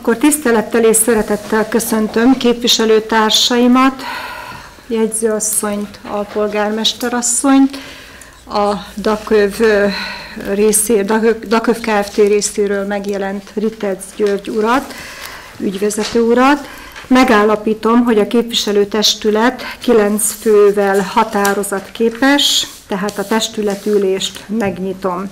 Akkor tisztelettel és szeretettel köszöntöm képviselőtársaimat, jegyzőasszonyt, a polgármesterasszonyt, a Daköv, részé, Daköv Kft. részéről megjelent Ritec György urat, ügyvezető urat. Megállapítom, hogy a képviselőtestület 9 fővel határozat képes, tehát a testületülést megnyitom.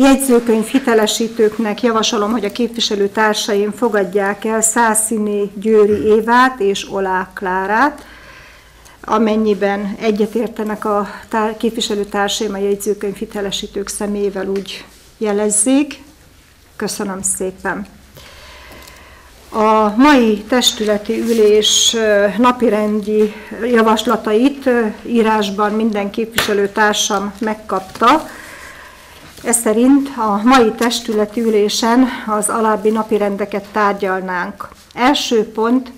Jegyzőkönyv hitelesítőknek javasolom, hogy a képviselő társaim fogadják el Szászini Győri Évát és Olá Klárát, amennyiben egyetértenek a tár- képviselőtársaim a jegyzőkönyv hitelesítők személyével úgy jelezzék. Köszönöm szépen. A mai testületi ülés napirendi javaslatait írásban minden képviselőtársam megkapta. Ez szerint a mai testületi ülésen az alábbi napi tárgyalnánk. Első pont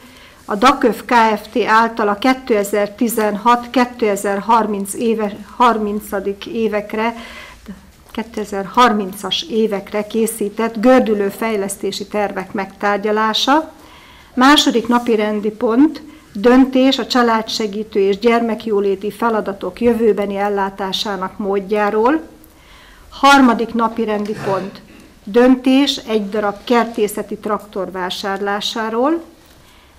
a DAKÖV Kft. által a 2016-2030 éve, 30. évekre 2030-as évekre készített gördülő fejlesztési tervek megtárgyalása. Második napi rendi pont döntés a családsegítő és gyermekjóléti feladatok jövőbeni ellátásának módjáról. Harmadik napi rendi pont. Döntés egy darab kertészeti traktor vásárlásáról.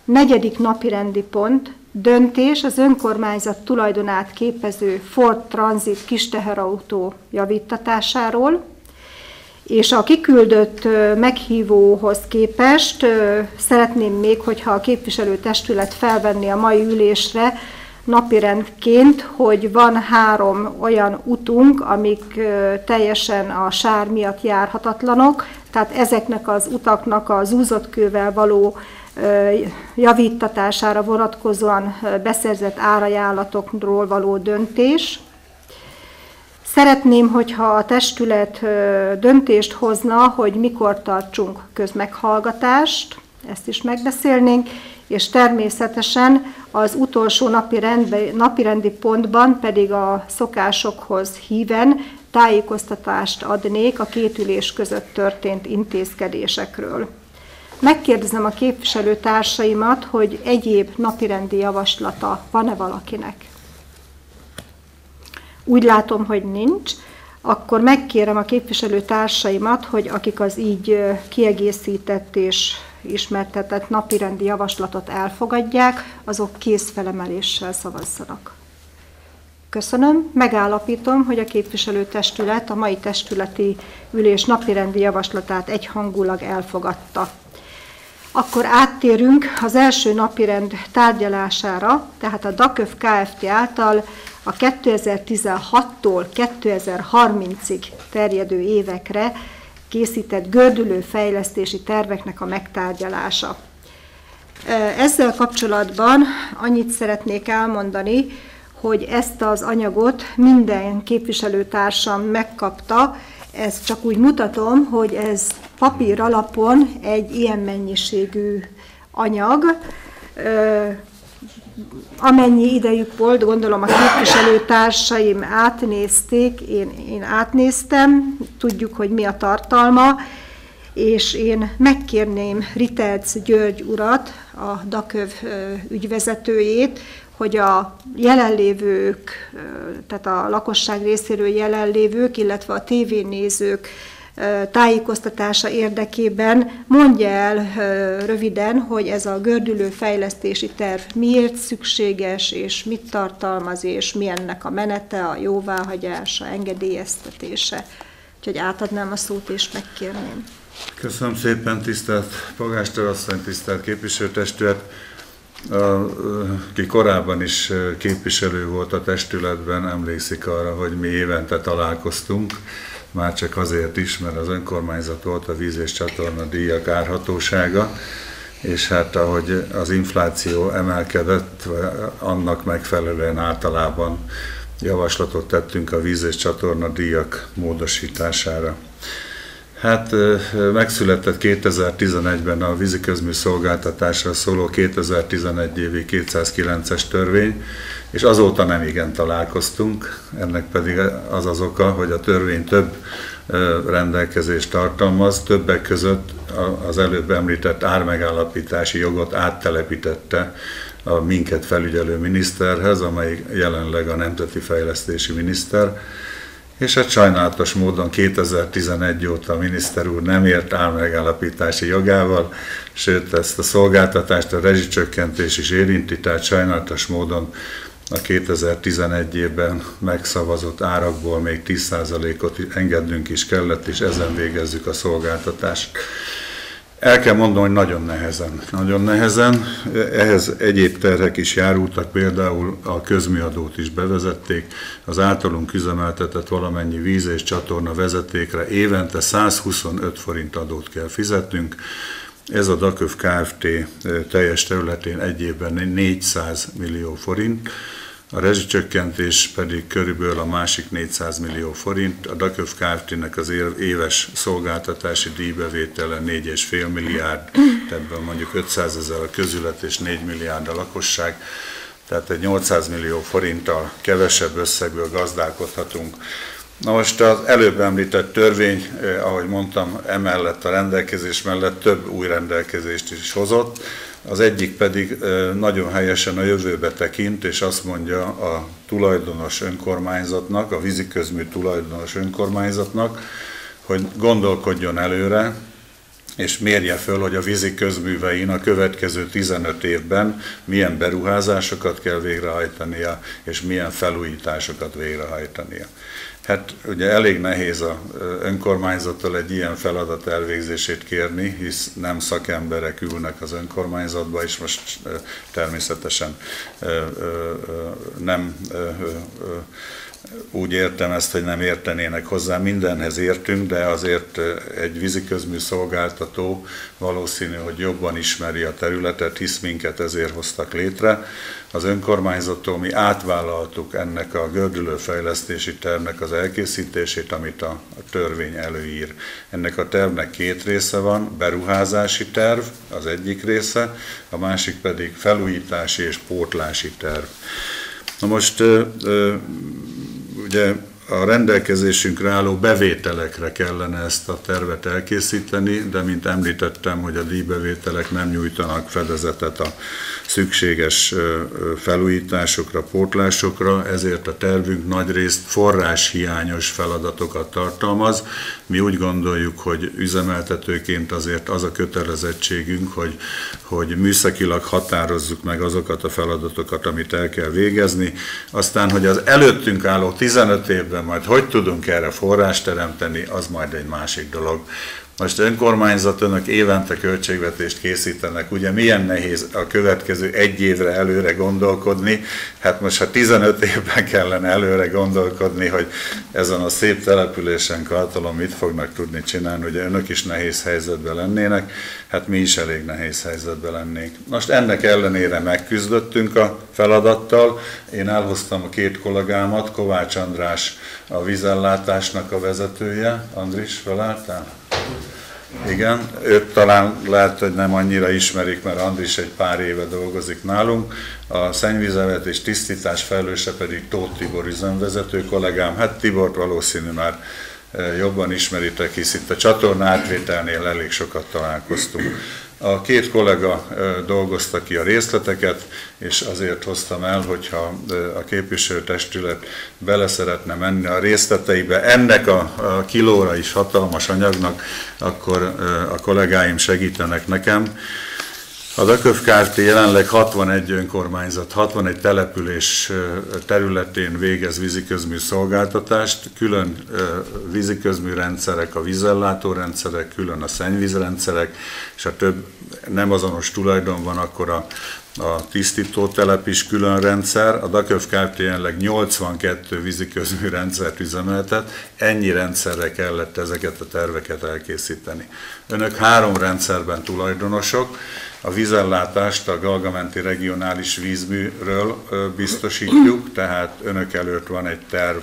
Negyedik napi rendi pont. Döntés az önkormányzat tulajdonát képező Ford Transit kisteherautó javítatásáról, és a kiküldött meghívóhoz képest szeretném még, hogyha a képviselőtestület felvenni a mai ülésre napirendként, hogy van három olyan utunk, amik teljesen a sár miatt járhatatlanok, tehát ezeknek az utaknak az úzott kővel való javítatására vonatkozóan beszerzett árajánlatokról való döntés. Szeretném, hogyha a testület döntést hozna, hogy mikor tartsunk közmeghallgatást, ezt is megbeszélnénk, és természetesen az utolsó napi, rendbe, napi rendi pontban pedig a szokásokhoz híven tájékoztatást adnék a két ülés között történt intézkedésekről. Megkérdezem a képviselőtársaimat, hogy egyéb napirendi javaslata van-e valakinek. Úgy látom, hogy nincs. Akkor megkérem a képviselőtársaimat, hogy akik az így kiegészített és ismertetett napirendi javaslatot elfogadják, azok készfelemeléssel szavazzanak. Köszönöm. Megállapítom, hogy a képviselőtestület a mai testületi ülés napirendi javaslatát egyhangulag elfogadta. Akkor áttérünk az első napirend tárgyalására, tehát a DAKÖV Kft. által a 2016-tól 2030-ig terjedő évekre készített gördülő fejlesztési terveknek a megtárgyalása. Ezzel kapcsolatban annyit szeretnék elmondani, hogy ezt az anyagot minden képviselőtársam megkapta, ezt csak úgy mutatom, hogy ez papír alapon egy ilyen mennyiségű anyag, amennyi idejük volt, gondolom a képviselőtársaim átnézték, én, én átnéztem, tudjuk, hogy mi a tartalma, és én megkérném Ritelc György urat, a DAKÖV ügyvezetőjét, hogy a jelenlévők, tehát a lakosság részéről jelenlévők, illetve a tévénézők tájékoztatása érdekében mondja el röviden, hogy ez a gördülő fejlesztési terv miért szükséges, és mit tartalmaz, és mi ennek a menete, a jóváhagyása, engedélyeztetése. Úgyhogy átadnám a szót, és megkérném. Köszönöm szépen, tisztelt polgásterasszony, tisztelt képviselőtestület. Aki korábban is képviselő volt a testületben, emlékszik arra, hogy mi évente találkoztunk, már csak azért is, mert az önkormányzat volt a víz és csatorna díjak árhatósága, és hát ahogy az infláció emelkedett, annak megfelelően általában javaslatot tettünk a víz és csatorna díjak módosítására. Hát megszületett 2011-ben a vízi közmű szolgáltatásra szóló 2011 évi 209-es törvény, és azóta nem igen találkoztunk, ennek pedig az az oka, hogy a törvény több rendelkezést tartalmaz, többek között az előbb említett ármegállapítási jogot áttelepítette a minket felügyelő miniszterhez, amely jelenleg a Nemzeti Fejlesztési Miniszter, és hát sajnálatos módon 2011 óta a miniszter úr nem ért álmegállapítási jogával, sőt ezt a szolgáltatást a rezsicsökkentés is érinti, tehát sajnálatos módon a 2011 évben megszavazott árakból még 10%-ot engednünk is kellett, és ezen végezzük a szolgáltatást. El kell mondanom, hogy nagyon nehezen. Nagyon nehezen. Ehhez egyéb terhek is járultak, például a közműadót is bevezették. Az általunk üzemeltetett valamennyi víz és csatorna vezetékre évente 125 forint adót kell fizetnünk. Ez a DAKÖV Kft. teljes területén egy évben 400 millió forint a rezsicsökkentés pedig körülbelül a másik 400 millió forint, a DAKÖV Kft-nek az éves szolgáltatási díjbevétele 4,5 milliárd, ebből mondjuk 500 ezer a közület és 4 milliárd a lakosság, tehát egy 800 millió forinttal kevesebb összegből gazdálkodhatunk. Na most az előbb említett törvény, eh, ahogy mondtam, emellett a rendelkezés mellett több új rendelkezést is hozott, az egyik pedig nagyon helyesen a jövőbe tekint, és azt mondja a tulajdonos önkormányzatnak, a víziközmű tulajdonos önkormányzatnak, hogy gondolkodjon előre, és mérje föl, hogy a vízi közművein a következő 15 évben milyen beruházásokat kell végrehajtania, és milyen felújításokat végrehajtania. Hát ugye elég nehéz a önkormányzattól egy ilyen feladat elvégzését kérni, hisz nem szakemberek ülnek az önkormányzatba, és most természetesen nem úgy értem ezt, hogy nem értenének hozzá, mindenhez értünk, de azért egy víziközmű szolgáltató valószínű, hogy jobban ismeri a területet, hisz minket ezért hoztak létre. Az önkormányzattól mi átvállaltuk ennek a gördülő fejlesztési tervnek az elkészítését, amit a törvény előír. Ennek a tervnek két része van, beruházási terv az egyik része, a másik pedig felújítási és pótlási terv. Na most ugye a rendelkezésünkre álló bevételekre kellene ezt a tervet elkészíteni, de mint említettem, hogy a díjbevételek nem nyújtanak fedezetet a szükséges felújításokra, pótlásokra, ezért a tervünk nagyrészt forráshiányos feladatokat tartalmaz. Mi úgy gondoljuk, hogy üzemeltetőként azért az a kötelezettségünk, hogy, hogy műszakilag határozzuk meg azokat a feladatokat, amit el kell végezni, aztán, hogy az előttünk álló 15 évben majd hogy tudunk erre forrást teremteni, az majd egy másik dolog. Most önkormányzat önök évente költségvetést készítenek, ugye milyen nehéz a következő egy évre előre gondolkodni, hát most ha 15 évben kellene előre gondolkodni, hogy ezen a szép településen Kartalon mit fognak tudni csinálni, ugye önök is nehéz helyzetben lennének, hát mi is elég nehéz helyzetben lennénk. Most ennek ellenére megküzdöttünk a feladattal, én elhoztam a két kollégámat, Kovács András a vízellátásnak a vezetője, Andris, felálltál? Igen, őt talán lehet, hogy nem annyira ismerik, mert Andris egy pár éve dolgozik nálunk. A szennyvízelet és tisztítás felelőse pedig Tóth Tibor üzemvezető kollégám. Hát Tibort valószínű már e, jobban ismeritek, hisz itt a csatorna átvételnél elég sokat találkoztunk. A két kollega dolgozta ki a részleteket, és azért hoztam el, hogyha a képviselőtestület bele szeretne menni a részleteibe ennek a kilóra is hatalmas anyagnak, akkor a kollégáim segítenek nekem. A Dököv Kft. jelenleg 61 önkormányzat, 61 település területén végez víziközmű szolgáltatást, külön víziközmű rendszerek, a vízellátó rendszerek, külön a szennyvízrendszerek, és a több nem azonos tulajdon van, akkor a, a tisztító telep is külön rendszer. A Daköv Kft. jelenleg 82 víziközmű rendszert üzemeltet, ennyi rendszerre kellett ezeket a terveket elkészíteni. Önök három rendszerben tulajdonosok, a vízellátást a Galgamenti regionális vízműről biztosítjuk, tehát önök előtt van egy terv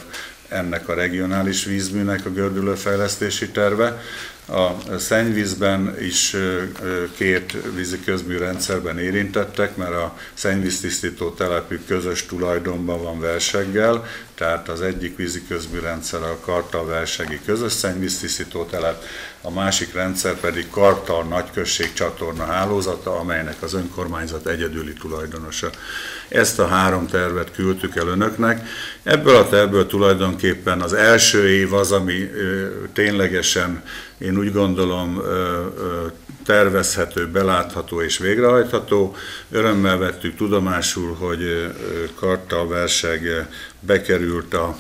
ennek a regionális vízműnek a gördülőfejlesztési terve. A szennyvízben is két vízi közműrendszerben érintettek, mert a szennyvíztisztító telepük közös tulajdonban van verseggel, tehát az egyik víziközműrendszer a Kartal versegi közös szennyvíztisztító telep, a másik rendszer pedig Kartal nagyközség csatorna hálózata, amelynek az önkormányzat egyedüli tulajdonosa. Ezt a három tervet küldtük el önöknek. Ebből a tervből tulajdonképpen az első év az, ami ténylegesen, én úgy gondolom, tervezhető, belátható és végrehajtható. Örömmel vettük tudomásul, hogy Karta verseg bekerült a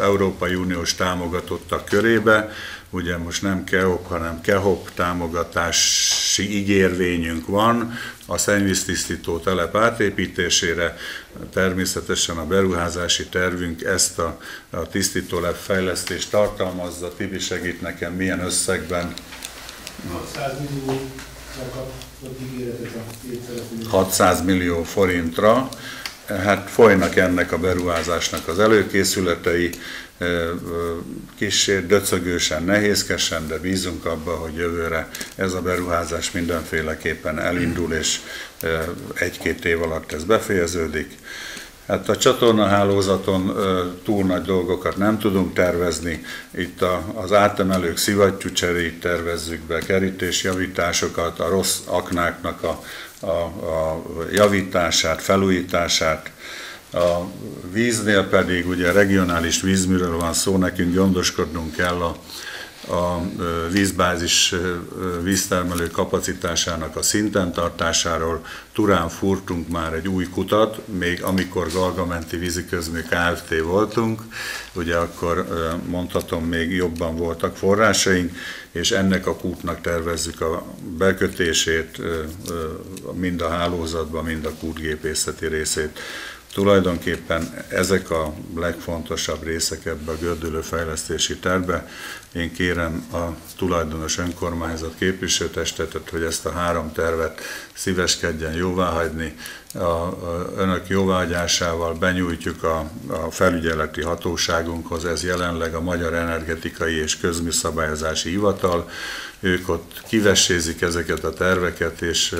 Európai Uniós támogatottak körébe. Ugye most nem KEOP, hanem KEHOP támogatási ígérvényünk van a szennyvíztisztító telep átépítésére. Természetesen a beruházási tervünk ezt a, a tisztítólep fejlesztést tartalmazza. Tibi segít nekem milyen összegben 600 millió 600 millió forintra. Hát folynak ennek a beruházásnak az előkészületei, kicsi döcögősen, nehézkesen, de bízunk abba, hogy jövőre ez a beruházás mindenféleképpen elindul, és egy-két év alatt ez befejeződik. Hát a csatornahálózaton túl nagy dolgokat nem tudunk tervezni. Itt a, az átemelők szivattyúcserét tervezzük be, kerítésjavításokat, a rossz aknáknak a, a, a javítását, felújítását. A víznél pedig ugye regionális vízműről van szó, nekünk gondoskodnunk kell a, a vízbázis víztermelő kapacitásának a szinten tartásáról. Turán furtunk már egy új kutat, még amikor Galgamenti víziközmű Kft. voltunk, ugye akkor mondhatom még jobban voltak forrásaink, és ennek a kútnak tervezzük a bekötését mind a hálózatban, mind a kútgépészeti részét. Tulajdonképpen ezek a legfontosabb részek ebbe a gördülő fejlesztési tervbe. Én kérem a tulajdonos önkormányzat képviselőtestetet, hogy ezt a három tervet szíveskedjen jóváhagyni. A, a önök jóváhagyásával benyújtjuk a, a felügyeleti hatóságunkhoz, ez jelenleg a Magyar Energetikai és Közműszabályozási Hivatal. Ők ott kivessézik ezeket a terveket, és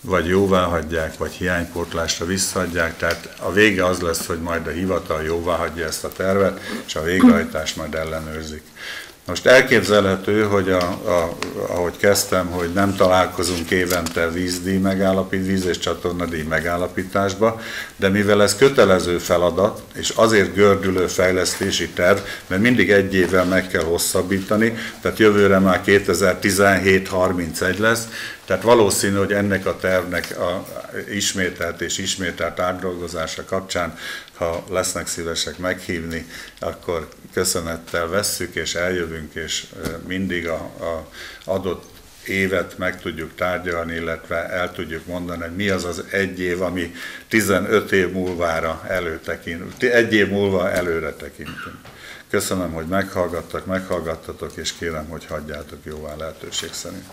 vagy jóvá hagyják, vagy hiánypótlásra visszaadják, tehát a vége az lesz, hogy majd a hivatal jóvá hagyja ezt a tervet, és a végrehajtást majd ellenőrzik. Most elképzelhető, hogy a, a, ahogy kezdtem, hogy nem találkozunk évente vízdíj megállapít, víz és csatornadíj megállapításba, de mivel ez kötelező feladat, és azért gördülő fejlesztési terv, mert mindig egy évvel meg kell hosszabbítani, tehát jövőre már 2017-31 lesz, tehát valószínű, hogy ennek a tervnek a ismételt és ismételt átdolgozása kapcsán, ha lesznek szívesek meghívni, akkor köszönettel vesszük és eljövünk, és mindig a, a adott évet meg tudjuk tárgyalni, illetve el tudjuk mondani, hogy mi az az egy év, ami 15 év múlvára előtekint, egy év múlva előre tekintünk. Köszönöm, hogy meghallgattak, meghallgattatok, és kérem, hogy hagyjátok jóvá lehetőség szerint.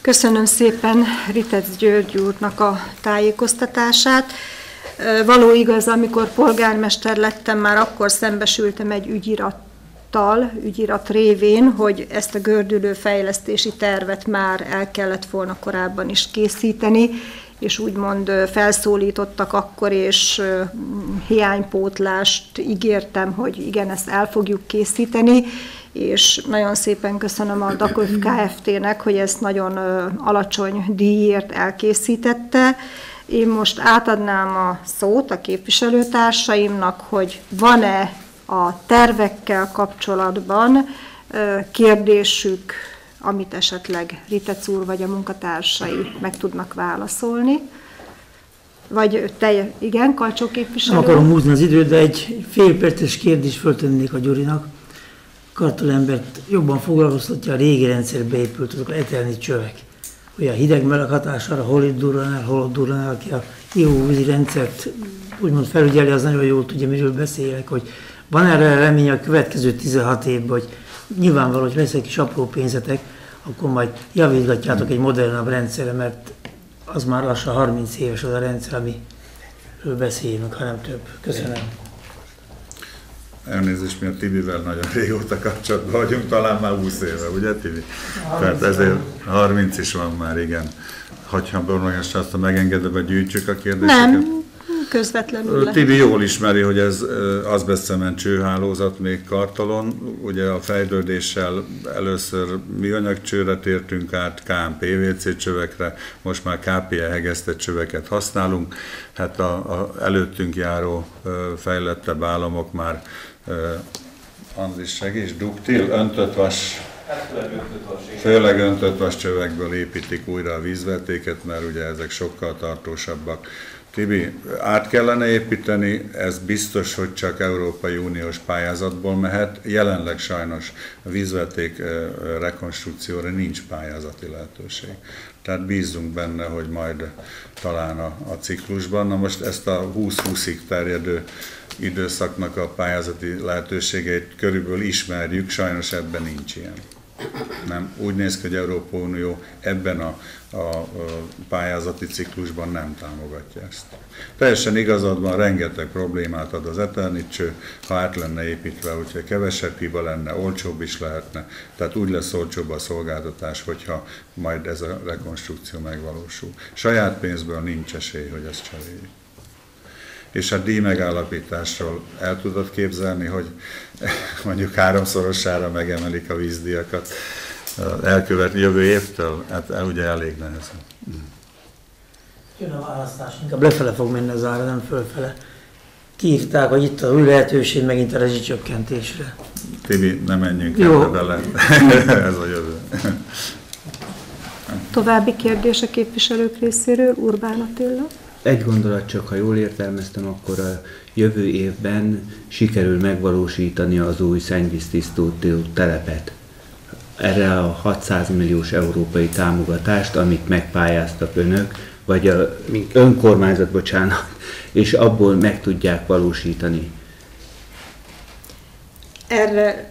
Köszönöm szépen Ritec György úrnak a tájékoztatását. Való igaz, amikor polgármester lettem, már akkor szembesültem egy ügyirattal, ügyirat révén, hogy ezt a gördülő fejlesztési tervet már el kellett volna korábban is készíteni, és úgymond felszólítottak akkor, és hiánypótlást ígértem, hogy igen, ezt el fogjuk készíteni, és nagyon szépen köszönöm a Daköv Kft-nek, hogy ezt nagyon alacsony díjért elkészítette. Én most átadnám a szót a képviselőtársaimnak, hogy van-e a tervekkel kapcsolatban kérdésük, amit esetleg Ritec úr vagy a munkatársai meg tudnak válaszolni. Vagy te, igen, Kalcsó képviselő? Nem akarom húzni az időt, de egy félperces kérdést föltennék a Gyurinak kartolembert jobban foglalkoztatja a régi rendszerbe épült azok a etelni csövek. Hogy a hideg meleg hatására hol itt durran el, hol ott durran el, aki a ivóvízi rendszert úgymond felügyeli, az nagyon jól tudja, miről beszélek, hogy van erre remény a következő 16 évben, hogy nyilvánvaló, hogy lesz egy kis apró pénzetek, akkor majd javítgatjátok egy modernebb rendszerre, mert az már lassan 30 éves az a rendszer, amiről beszélünk, hanem több. Köszönöm. Elnézést, mi a Tibivel nagyon régóta kapcsolatban vagyunk, talán már 20 éve, ugye Tibi? Tehát ezért 30 is van már, igen. Hogyha Bormagas azt megengedve, hogy gyűjtsük a kérdéseket. Nem, közvetlenül. Tibi jól ismeri, hogy ez azbeszcement csőhálózat még kartalon. Ugye a fejlődéssel először műanyagcsőre tértünk át, KMPVC csövekre, most már KPE hegesztett csöveket használunk. Hát a, a előttünk járó fejlettebb államok már Andris segíts, duktil, öntött vas, főleg öntött vas csövekből építik újra a vízvetéket, mert ugye ezek sokkal tartósabbak. Tibi, át kellene építeni, ez biztos, hogy csak Európai Uniós pályázatból mehet. Jelenleg sajnos a vízveték rekonstrukcióra nincs pályázati lehetőség. Tehát bízunk benne, hogy majd talán a, a ciklusban. Na most ezt a 20-20-ig terjedő időszaknak a pályázati lehetőségeit körülbelül ismerjük, sajnos ebben nincs ilyen. Nem, úgy néz ki, hogy Európa Unió ebben a, a, pályázati ciklusban nem támogatja ezt. Teljesen igazad van, rengeteg problémát ad az Eternit ha át lenne építve, hogyha kevesebb hiba lenne, olcsóbb is lehetne, tehát úgy lesz olcsóbb a szolgáltatás, hogyha majd ez a rekonstrukció megvalósul. Saját pénzből nincs esély, hogy ezt cseréljük és a díj megállapításról el tudod képzelni, hogy mondjuk háromszorosára megemelik a vízdíjakat elkövet jövő évtől? Hát ugye elég nehezen. Jön a választás, inkább lefele fog menni az ára, nem fölfele. Kiírták, hogy itt a új lehetőség megint a rezsicsökkentésre. Tibi, ne menjünk Jó. ebbe bele. Ez a jövő. További kérdés a képviselők részéről, Urbán Attila. Egy gondolat csak, ha jól értelmeztem, akkor a jövő évben sikerül megvalósítani az új szennyvíztisztító telepet. Erre a 600 milliós európai támogatást, amit megpályáztak önök, vagy a önkormányzat, bocsánat, és abból meg tudják valósítani. Erre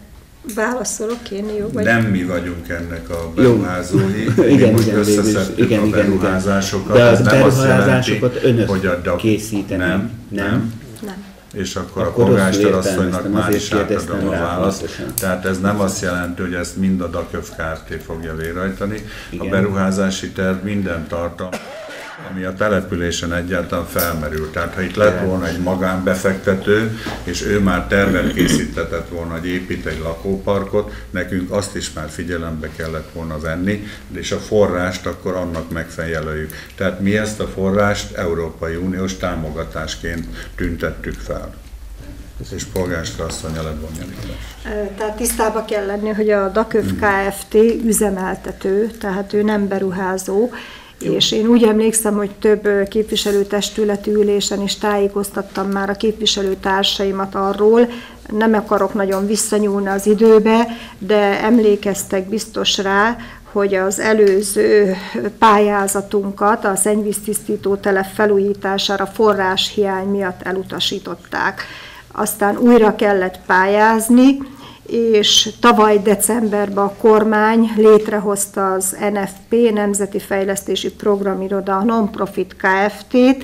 válaszolok én, jó? Vagy? Nem mi vagyunk ennek a beruházói, igen, most igen, összeszedtük igen, a beruházásokat, De ez nem azt jelenti, önök hogy a DAC készíteni. Nem, nem. nem. És akkor, akkor a polgármesterasszonynak már is átadom a választ. Tehát ez nem azt jelenti, hogy ezt mind a DAKÖV Kft. fogja végrehajtani. A beruházási terv minden tartalma ami a településen egyáltalán felmerül. Tehát ha itt lett volna egy magánbefektető, és ő már tervet készítetett volna, hogy épít egy lakóparkot, nekünk azt is már figyelembe kellett volna venni, és a forrást akkor annak megfelelőjük. Tehát mi ezt a forrást Európai Uniós támogatásként tüntettük fel és polgármester asszony levonja Tehát tisztába kell lenni, hogy a DAKÖV Kft. üzemeltető, tehát ő nem beruházó, jó. És én úgy emlékszem, hogy több képviselőtestületi ülésen is tájékoztattam már a képviselőtársaimat arról, nem akarok nagyon visszanyúlni az időbe, de emlékeztek biztos rá, hogy az előző pályázatunkat a szennyvíztisztító telep felújítására forráshiány miatt elutasították. Aztán újra kellett pályázni, és tavaly decemberben a kormány létrehozta az NFP, Nemzeti Fejlesztési Programiroda, a Non-Profit Kft-t,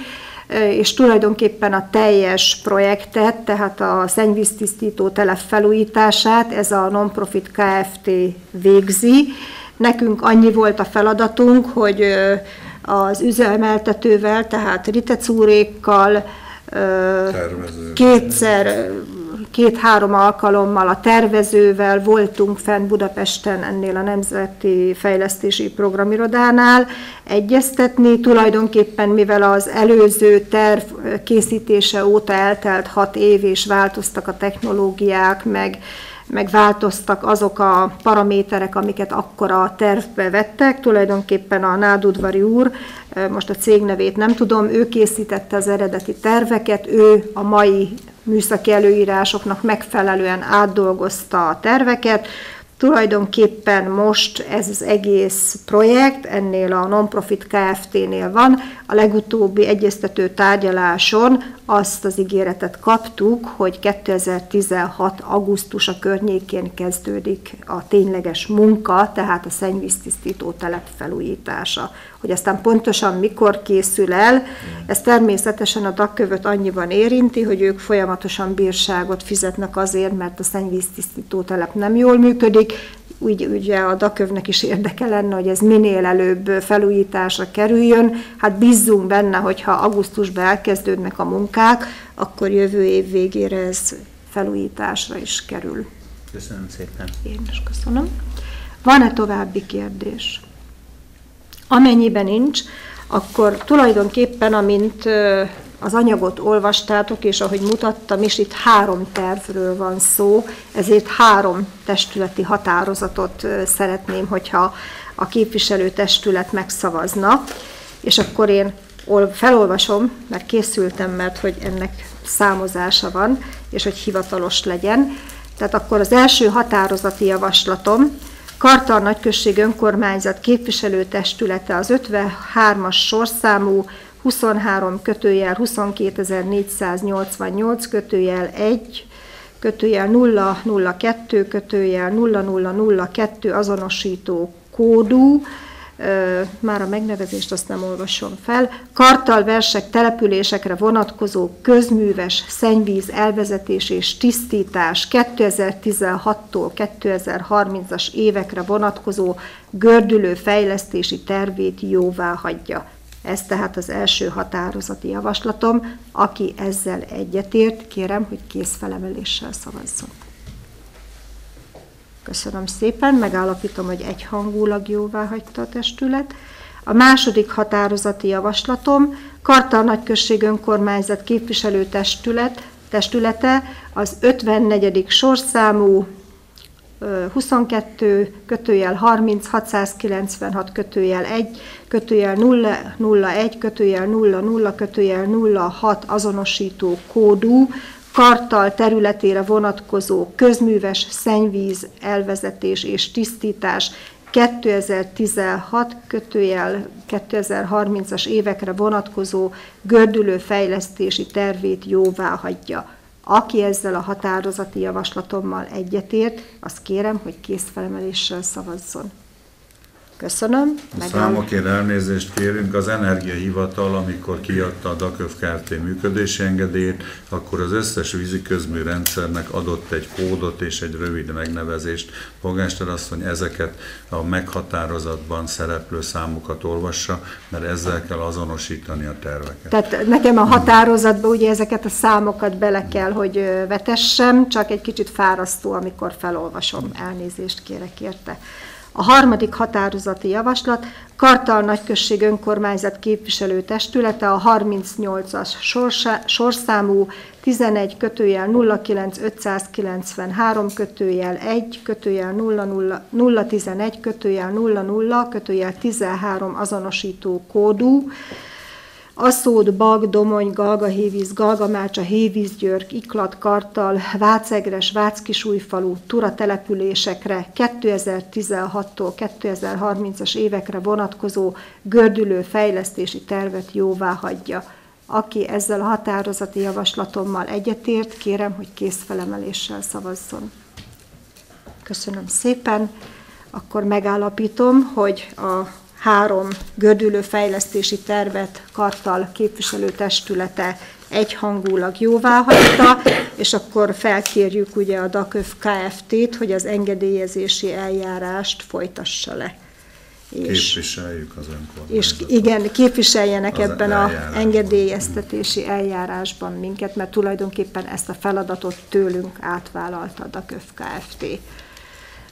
és tulajdonképpen a teljes projektet, tehát a szennyvíztisztító telep felújítását ez a Non-Profit Kft. végzi. Nekünk annyi volt a feladatunk, hogy az üzemeltetővel, tehát Ritecúrékkal, kétszer két-három alkalommal a tervezővel voltunk fenn Budapesten ennél a Nemzeti Fejlesztési Programirodánál egyeztetni. Tulajdonképpen, mivel az előző terv készítése óta eltelt hat év, és változtak a technológiák, meg megváltoztak azok a paraméterek, amiket akkor a tervbe vettek. Tulajdonképpen a Nádudvari úr, most a cég nevét nem tudom, ő készítette az eredeti terveket, ő a mai műszaki előírásoknak megfelelően átdolgozta a terveket, Tulajdonképpen most ez az egész projekt ennél a Nonprofit Kft-nél van. A legutóbbi egyeztető tárgyaláson azt az ígéretet kaptuk, hogy 2016. augusztusa környékén kezdődik a tényleges munka, tehát a szennyvíztisztító telep felújítása. Hogy aztán pontosan mikor készül el, ez természetesen a dakkövöt annyiban érinti, hogy ők folyamatosan bírságot fizetnek azért, mert a szennyvíztisztító telep nem jól működik, úgy ugye a dakövnek is érdeke lenne, hogy ez minél előbb felújításra kerüljön. Hát bízzunk benne, hogyha augusztusban elkezdődnek a munkák, akkor jövő év végére ez felújításra is kerül. Köszönöm szépen. Én is köszönöm. Van-e további kérdés? Amennyiben nincs, akkor tulajdonképpen, amint az anyagot olvastátok, és ahogy mutattam is, itt három tervről van szó, ezért három testületi határozatot szeretném, hogyha a képviselőtestület megszavazna, és akkor én felolvasom, mert készültem, mert hogy ennek számozása van, és hogy hivatalos legyen. Tehát akkor az első határozati javaslatom, Kartal Nagyközség Önkormányzat képviselőtestülete az 53-as sorszámú 23 kötőjel 22.488 kötőjel 1 kötőjel 002 kötőjel 0002 azonosító kódú, már a megnevezést azt nem olvasom fel, kartal versek településekre vonatkozó közműves szennyvíz elvezetés és tisztítás 2016-tól 2030-as évekre vonatkozó gördülő fejlesztési tervét jóvá hagyja. Ez tehát az első határozati javaslatom. Aki ezzel egyetért, kérem, hogy készfelemeléssel szavazzon. Köszönöm szépen, megállapítom, hogy egyhangulag jóvá hagyta a testület. A második határozati javaslatom Kartal Nagyközség Önkormányzat képviselőtestület testülete az 54. sorszámú 22 kötőjel 30 696 kötőjel 1 kötőjel 001 kötőjel 00 kötőjel 06 azonosító kódú kartal területére vonatkozó közműves szennyvíz elvezetés és tisztítás 2016 kötőjel 2030-as évekre vonatkozó gördülő fejlesztési tervét jóvá hagyja. Aki ezzel a határozati javaslatommal egyetért, azt kérem, hogy készfelemeléssel szavazzon. Köszönöm. A számokért elnézést kérünk. Az Energiahivatal, amikor kiadta a DAKÖV Kft. működési engedélyét, akkor az összes vízi közműrendszernek adott egy kódot és egy rövid megnevezést. Polgármester asszony ezeket a meghatározatban szereplő számokat olvassa, mert ezzel kell azonosítani a terveket. Tehát nekem a határozatban ugye ezeket a számokat bele kell, hogy vetessem, csak egy kicsit fárasztó, amikor felolvasom. Elnézést kérek érte. A harmadik határozati javaslat Kartal Nagyközség Önkormányzat képviselő testülete a 38-as sorszámú 11 kötőjel 09593 kötőjel 1 kötőjel 00, 011 kötőjel 00 kötőjel 13 azonosító kódú Aszód, Bag, Domony, Galga, Hévíz, Galgamácsa, Hévíz, Györg, Iklat, Kartal, Vácegres, Váckisújfalu, Tura településekre 2016-tól 2030-as évekre vonatkozó gördülő fejlesztési tervet jóvá hagyja. Aki ezzel a határozati javaslatommal egyetért, kérem, hogy készfelemeléssel szavazzon. Köszönöm szépen. Akkor megállapítom, hogy a három gördülő fejlesztési tervet Kartal képviselőtestülete egyhangulag jóvá hagyta, és akkor felkérjük ugye a DAKÖV Kft-t, hogy az engedélyezési eljárást folytassa le. És, Képviseljük az önkormányzatot. És igen, képviseljenek az ebben az engedélyeztetési eljárásban minket, mert tulajdonképpen ezt a feladatot tőlünk átvállalta a DAKÖV Kft.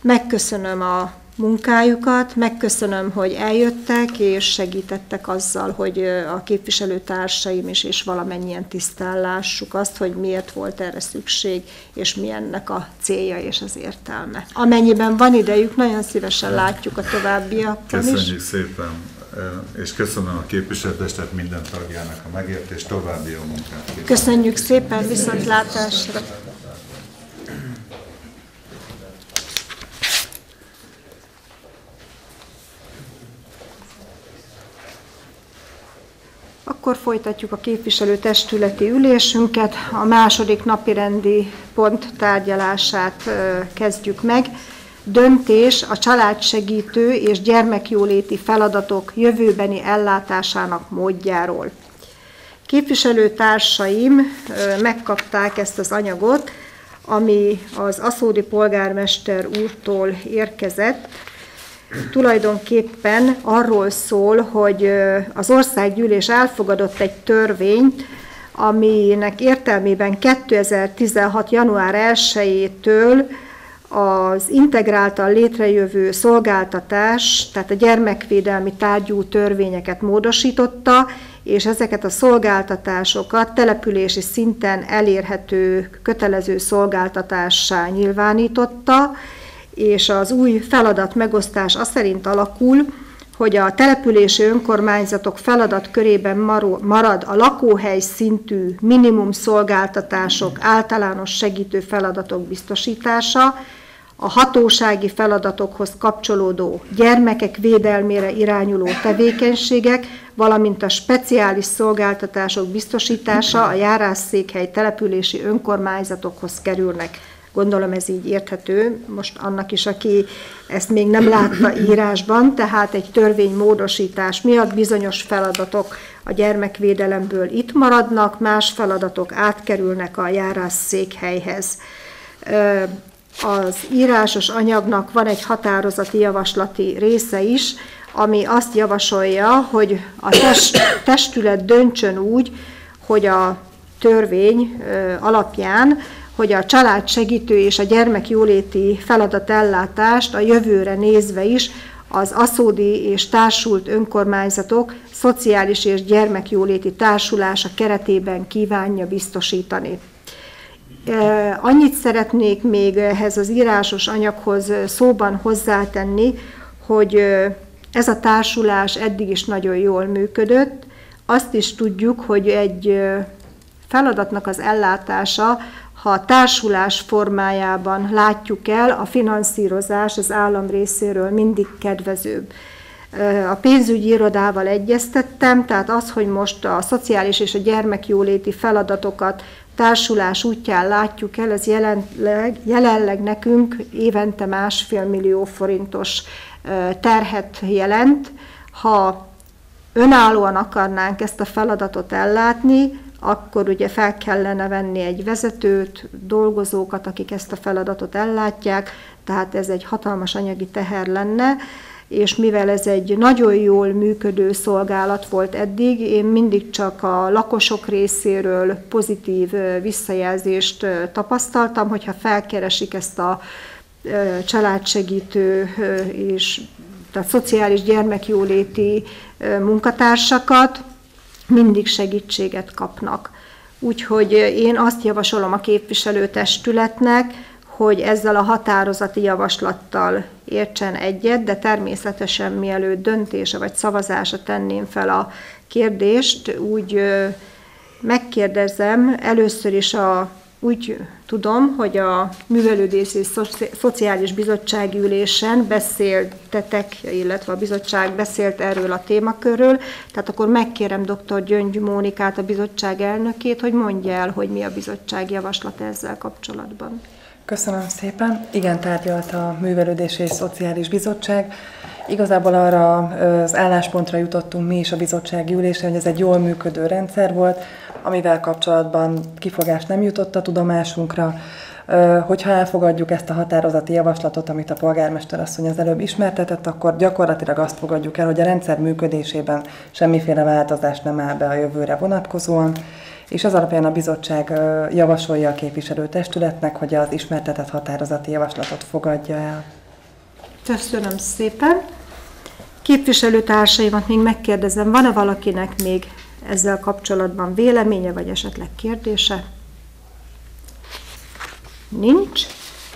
Megköszönöm a munkájukat. Megköszönöm, hogy eljöttek és segítettek azzal, hogy a képviselőtársaim is és valamennyien tisztállásuk azt, hogy miért volt erre szükség, és mi ennek a célja és az értelme. Amennyiben van idejük, nagyon szívesen látjuk a továbbiakban is. Köszönjük szépen, és köszönöm a képviselőtestet minden tagjának a megértést, további jó munkát. Köszönjük szépen, viszontlátásra! Akkor folytatjuk a képviselőtestületi ülésünket. A második napirendi pont tárgyalását kezdjük meg. Döntés a családsegítő és gyermekjóléti feladatok jövőbeni ellátásának módjáról. Képviselőtársaim megkapták ezt az anyagot. ami az aszódi polgármester úrtól érkezett, tulajdonképpen arról szól, hogy az országgyűlés elfogadott egy törvényt, aminek értelmében 2016. január 1-től az integráltan létrejövő szolgáltatás, tehát a gyermekvédelmi tárgyú törvényeket módosította, és ezeket a szolgáltatásokat települési szinten elérhető kötelező szolgáltatássá nyilvánította, és az új feladat megosztás azt szerint alakul, hogy a települési önkormányzatok feladat körében marad a lakóhely szintű minimum szolgáltatások, általános segítő feladatok biztosítása, a hatósági feladatokhoz kapcsolódó gyermekek védelmére irányuló tevékenységek, valamint a speciális szolgáltatások biztosítása a járásszékhely települési önkormányzatokhoz kerülnek. Gondolom ez így érthető, most annak is, aki ezt még nem látta írásban, tehát egy törvénymódosítás miatt bizonyos feladatok a gyermekvédelemből itt maradnak, más feladatok átkerülnek a járásszékhelyhez az írásos anyagnak van egy határozati javaslati része is, ami azt javasolja, hogy a test, testület döntsön úgy, hogy a törvény alapján, hogy a családsegítő és a gyermekjóléti feladatellátást a jövőre nézve is az aszódi és társult önkormányzatok szociális és gyermekjóléti társulása keretében kívánja biztosítani. Annyit szeretnék még ehhez az írásos anyaghoz szóban hozzátenni, hogy ez a társulás eddig is nagyon jól működött. Azt is tudjuk, hogy egy feladatnak az ellátása, ha a társulás formájában látjuk el, a finanszírozás az állam részéről mindig kedvezőbb. A pénzügyi irodával egyeztettem, tehát az, hogy most a szociális és a gyermekjóléti feladatokat társulás útján látjuk el, ez jelenleg, jelenleg nekünk évente másfél millió forintos terhet jelent. Ha önállóan akarnánk ezt a feladatot ellátni, akkor ugye fel kellene venni egy vezetőt, dolgozókat, akik ezt a feladatot ellátják, tehát ez egy hatalmas anyagi teher lenne és mivel ez egy nagyon jól működő szolgálat volt eddig, én mindig csak a lakosok részéről pozitív visszajelzést tapasztaltam, hogyha felkeresik ezt a családsegítő és tehát szociális gyermekjóléti munkatársakat, mindig segítséget kapnak. Úgyhogy én azt javasolom a képviselőtestületnek, hogy ezzel a határozati javaslattal értsen egyet, de természetesen mielőtt döntése vagy szavazása tenném fel a kérdést, úgy megkérdezem először is a úgy tudom, hogy a Művelődési és Szociális Bizottsági Ülésen beszéltetek, illetve a bizottság beszélt erről a témakörről, tehát akkor megkérem dr. Gyöngy Mónikát, a bizottság elnökét, hogy mondja el, hogy mi a bizottság javaslat ezzel kapcsolatban. Köszönöm szépen. Igen, tárgyalt a Művelődési és Szociális Bizottság. Igazából arra az álláspontra jutottunk mi is a bizottsági ülésen, hogy ez egy jól működő rendszer volt, amivel kapcsolatban kifogás nem jutott a tudomásunkra. Hogyha elfogadjuk ezt a határozati javaslatot, amit a polgármester asszony az előbb ismertetett, akkor gyakorlatilag azt fogadjuk el, hogy a rendszer működésében semmiféle változás nem áll be a jövőre vonatkozóan és az alapján a bizottság javasolja a képviselőtestületnek, hogy az ismertetett határozati javaslatot fogadja el. Köszönöm szépen. Képviselőtársaimat még megkérdezem, van-e valakinek még ezzel kapcsolatban véleménye, vagy esetleg kérdése? Nincs.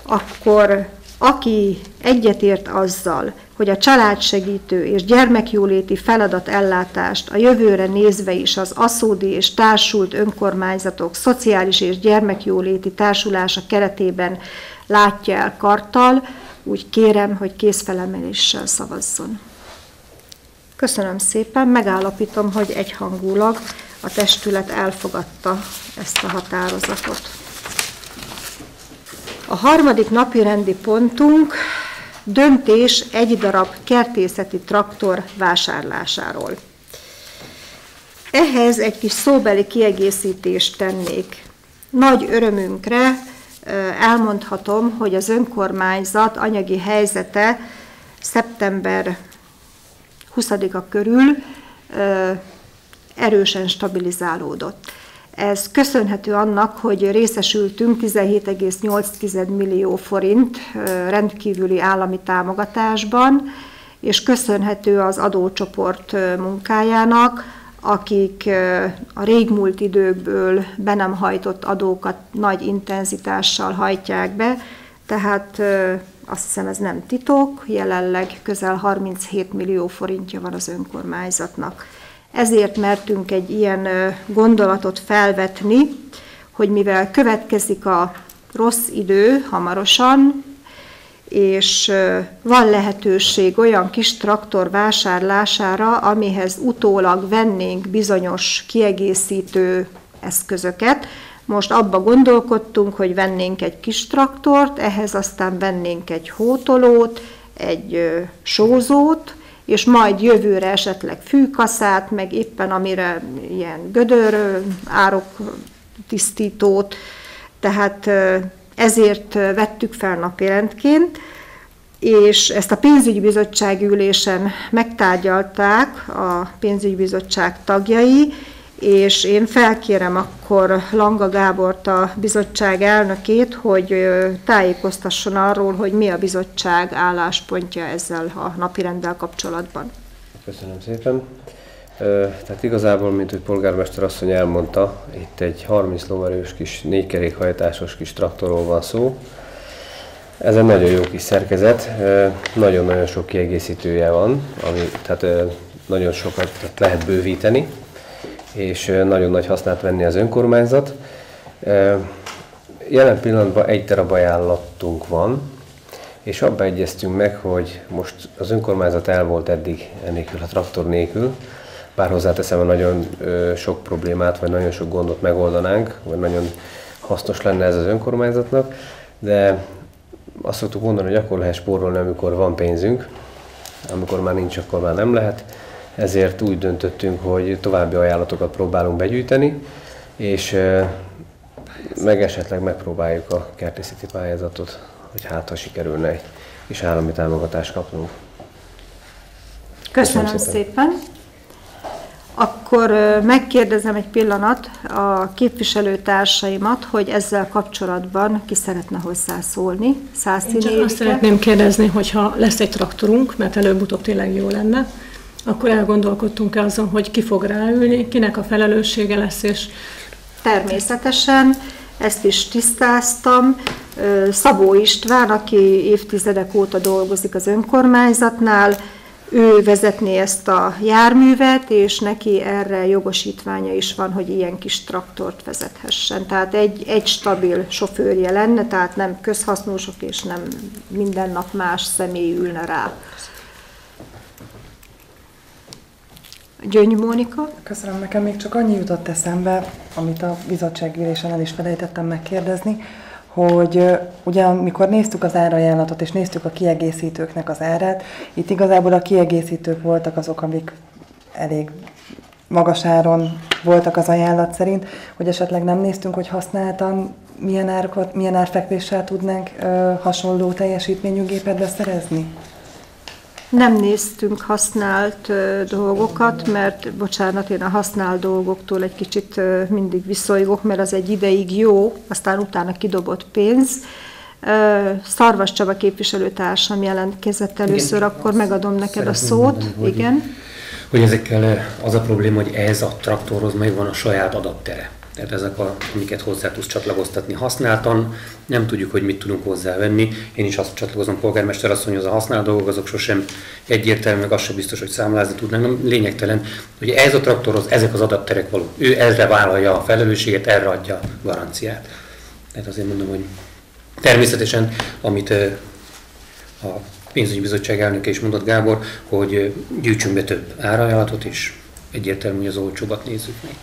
Akkor aki egyetért azzal, hogy a családsegítő és gyermekjóléti feladat ellátást a jövőre nézve is az aszódi és társult önkormányzatok szociális és gyermekjóléti társulása keretében látja el karttal, úgy kérem, hogy készfelemeléssel szavazzon. Köszönöm szépen, megállapítom, hogy egyhangulag a testület elfogadta ezt a határozatot. A harmadik napi rendi pontunk döntés egy darab kertészeti traktor vásárlásáról. Ehhez egy kis szóbeli kiegészítést tennék. Nagy örömünkre elmondhatom, hogy az önkormányzat anyagi helyzete szeptember 20-a körül erősen stabilizálódott. Ez köszönhető annak, hogy részesültünk 17,8 millió forint rendkívüli állami támogatásban, és köszönhető az adócsoport munkájának, akik a régmúlt időkből be nem hajtott adókat nagy intenzitással hajtják be, tehát azt hiszem ez nem titok, jelenleg közel 37 millió forintja van az önkormányzatnak. Ezért mertünk egy ilyen gondolatot felvetni, hogy mivel következik a rossz idő hamarosan, és van lehetőség olyan kis traktor vásárlására, amihez utólag vennénk bizonyos kiegészítő eszközöket. Most abba gondolkodtunk, hogy vennénk egy kis traktort, ehhez aztán vennénk egy hótolót, egy sózót, és majd jövőre esetleg fűkaszát, meg éppen amire ilyen gödör árok tisztítót, tehát ezért vettük fel napjelentként, és ezt a pénzügyi bizottság ülésen megtárgyalták a pénzügyi bizottság tagjai, és én felkérem akkor Langa Gábort, a bizottság elnökét, hogy tájékoztasson arról, hogy mi a bizottság álláspontja ezzel a napirenddel kapcsolatban. Köszönöm szépen. Tehát igazából, mint hogy polgármester asszony elmondta, itt egy 30 lóerős kis négykerékhajtásos kis traktorról van szó. Ez egy nagyon jó kis szerkezet, nagyon-nagyon sok kiegészítője van, ami, tehát nagyon sokat tehát lehet bővíteni, és nagyon nagy hasznát venni az önkormányzat. Jelen pillanatban egy darab ajánlatunk van, és abba egyeztünk meg, hogy most az önkormányzat el volt eddig ennélkül, a traktor nélkül, bár hozzáteszem, hogy nagyon sok problémát, vagy nagyon sok gondot megoldanánk, vagy nagyon hasznos lenne ez az önkormányzatnak, de azt szoktuk mondani, hogy akkor lehet spórolni, amikor van pénzünk, amikor már nincs, akkor már nem lehet. Ezért úgy döntöttünk, hogy további ajánlatokat próbálunk begyűjteni, és meg esetleg megpróbáljuk a kertészeti pályázatot, hogy hát ha sikerülne egy kis állami támogatást kapnunk. Köszönöm, Köszönöm szépen. szépen. Akkor megkérdezem egy pillanat a képviselőtársaimat, hogy ezzel kapcsolatban ki szeretne hozzászólni. Én csak azt szeretném kérdezni, hogyha lesz egy traktorunk, mert előbb-utóbb tényleg jó lenne, akkor elgondolkodtunk-e azon, hogy ki fog ráülni, kinek a felelőssége lesz, és... Természetesen, ezt is tisztáztam. Szabó István, aki évtizedek óta dolgozik az önkormányzatnál, ő vezetné ezt a járművet, és neki erre jogosítványa is van, hogy ilyen kis traktort vezethessen. Tehát egy, egy stabil sofőrje lenne, tehát nem közhasznúsok, és nem minden nap más személy ülne rá. Gyöngy Mónika. Köszönöm, nekem még csak annyi jutott eszembe, amit a bizottságülésen el is felejtettem megkérdezni, hogy ugye amikor néztük az árajánlatot és néztük a kiegészítőknek az árát, itt igazából a kiegészítők voltak azok, amik elég magas áron voltak az ajánlat szerint, hogy esetleg nem néztünk, hogy használtan milyen, árkot, milyen árfekvéssel tudnánk ö, hasonló teljesítményű gépet beszerezni? Nem néztünk használt dolgokat, mert, bocsánat, én a használt dolgoktól egy kicsit mindig viszolygok, mert az egy ideig jó, aztán utána kidobott pénz. Szarvas Csaba képviselőtársam jelentkezett először, Igen. akkor megadom neked a szót. Mondani, hogy, Igen. Hogy ezekkel az a probléma, hogy ez a traktorhoz megvan a saját adaptere. Tehát ezek, a, amiket hozzá tudsz csatlakoztatni használtan, nem tudjuk, hogy mit tudunk hozzávenni. Én is azt csatlakozom polgármester asszony, az a használt dolgok, azok sosem egyértelmű, meg az sem biztos, hogy számlázni tudnánk. Nem, lényegtelen, hogy ez a traktorhoz ezek az adapterek való. Ő erre vállalja a felelősséget, erre adja a garanciát. Tehát azért mondom, hogy természetesen, amit a pénzügyi bizottság elnöke is mondott Gábor, hogy gyűjtsünk be több árajánlatot, és egyértelmű, hogy az olcsóbbat nézzük meg.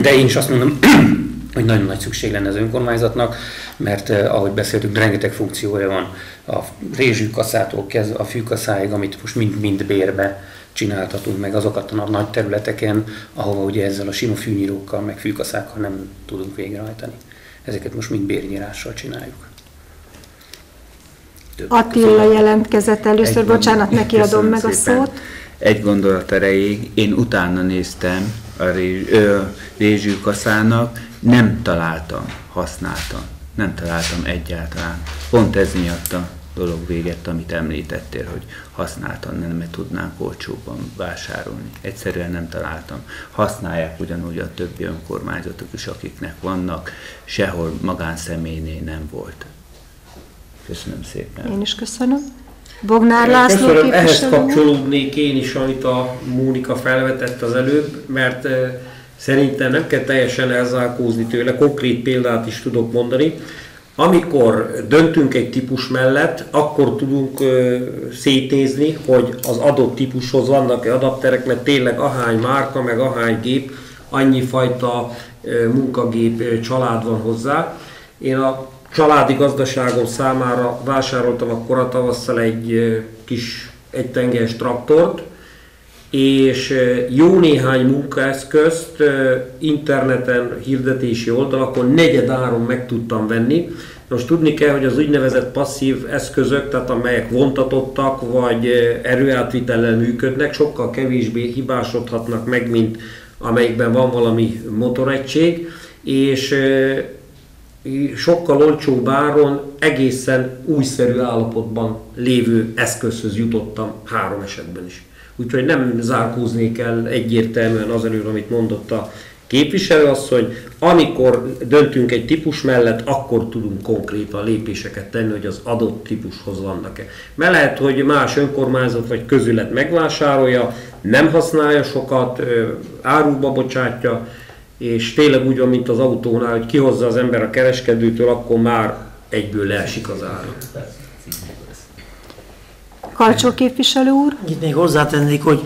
De én is azt mondom, hogy nagyon nagy szükség lenne az önkormányzatnak, mert eh, ahogy beszéltük, rengeteg funkciója van a rézsűkaszától kezdve a fűkaszáig, amit most mind-mind bérbe csináltatunk meg azokat a nagy területeken, ahova ugye ezzel a sima fűnyírókkal, meg fűkaszákkal nem tudunk végrehajtani. ezeket most mind bérnyírással csináljuk. Több Attila jelentkezett először, Egy bocsánat, neki adom meg szépen. a szót. Egy gondolat erejéig, én utána néztem a rézsűkaszának, nem találtam, használtam, nem találtam egyáltalán. Pont ez miatt a dolog véget, amit említettél, hogy használtan nem tudnánk olcsóbban vásárolni. Egyszerűen nem találtam. Használják ugyanúgy a többi önkormányzatok is, akiknek vannak, sehol magánszemélynél nem volt. Köszönöm szépen. Én is köszönöm. Bognár László Köszönöm, képviselő. ehhez kapcsolódnék én is, amit a Mónika felvetett az előbb, mert szerintem nem kell teljesen elzárkózni tőle, konkrét példát is tudok mondani. Amikor döntünk egy típus mellett, akkor tudunk ö, szétnézni, hogy az adott típushoz vannak-e adapterek, mert tényleg ahány márka, meg ahány gép, annyi fajta ö, munkagép ö, család van hozzá. Én a családi gazdaságom számára vásároltam akkor tavasszal egy kis egytenges traktort, és jó néhány munkaeszközt interneten, hirdetési oldalakon negyed áron meg tudtam venni. Most tudni kell, hogy az úgynevezett passzív eszközök, tehát amelyek vontatottak vagy erőátvitellel működnek, sokkal kevésbé hibásodhatnak meg, mint amelyikben van valami motoregység, és sokkal olcsóbb áron egészen újszerű állapotban lévő eszközhöz jutottam három esetben is. Úgyhogy nem zárkóznék el egyértelműen az előre, amit mondott a képviselőasszony, amikor döntünk egy típus mellett, akkor tudunk konkrétan lépéseket tenni, hogy az adott típushoz vannak-e. Mert lehet, hogy más önkormányzat vagy közület megvásárolja, nem használja sokat, áruba bocsátja, és tényleg úgy van, mint az autónál, hogy kihozza az ember a kereskedőtől, akkor már egyből leesik az ára. Karcsó képviselő úr? Itt még hozzátennék, hogy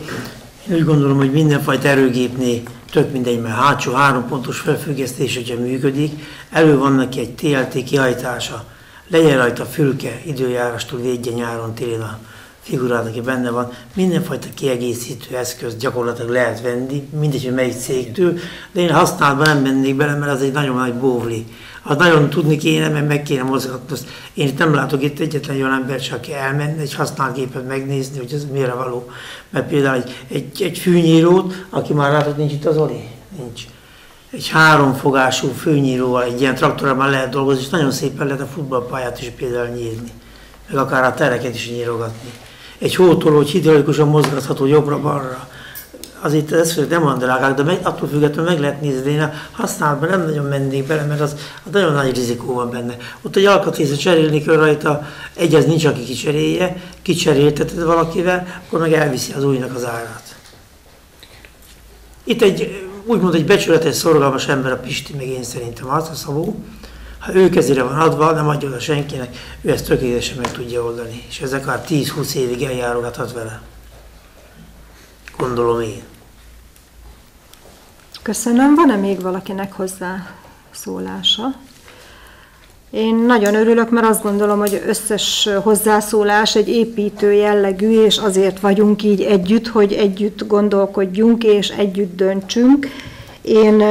én úgy gondolom, hogy mindenfajta erőgépnél tök mindegy, mert hátsó három pontos felfüggesztés, hogyha működik, elő van neki egy TLT kihajtása, legyen rajta fülke, időjárástól védje nyáron, télen a figurát, aki benne van, mindenfajta kiegészítő eszköz gyakorlatilag lehet venni, mindegy, hogy melyik cégtől, de én használatban nem mennék bele, mert az egy nagyon nagy bóvli. Az nagyon tudni kéne, mert meg kéne mozgatni. Azt én itt nem látok itt egyetlen olyan ember, csak aki elmenne egy használt gépet megnézni, hogy ez mire való. Mert például egy, egy, egy fűnyírót, aki már látott, nincs itt az Oli? Nincs. Egy háromfogású fűnyíróval, egy ilyen traktorban lehet dolgozni, és nagyon szépen lehet a futballpályát is például nyírni. Meg akár a tereket is nyírogatni egy hótoló, hogy hidraulikusan mozgatható jobbra-balra. Az itt eszközök nem olyan drágák, de meg, attól függetlenül meg lehet nézni, de én használatban nem nagyon mennék bele, mert az, az nagyon nagy rizikó van benne. Ott egy alkatrészet cserélni kell rajta, egy az nincs, aki kicserélje, kicserélteted valakivel, akkor meg elviszi az újnak az árát. Itt egy úgymond egy becsületes, szorgalmas ember a Pisti, meg én szerintem az a Szabó, ha ő kezére van adva, nem adja oda senkinek, ő ezt tökéletesen meg tudja oldani. És ezek már 10-20 évig eljárogathat vele. Gondolom én. Köszönöm. Van-e még valakinek hozzá szólása? Én nagyon örülök, mert azt gondolom, hogy összes hozzászólás egy építő jellegű, és azért vagyunk így együtt, hogy együtt gondolkodjunk és együtt döntsünk. Én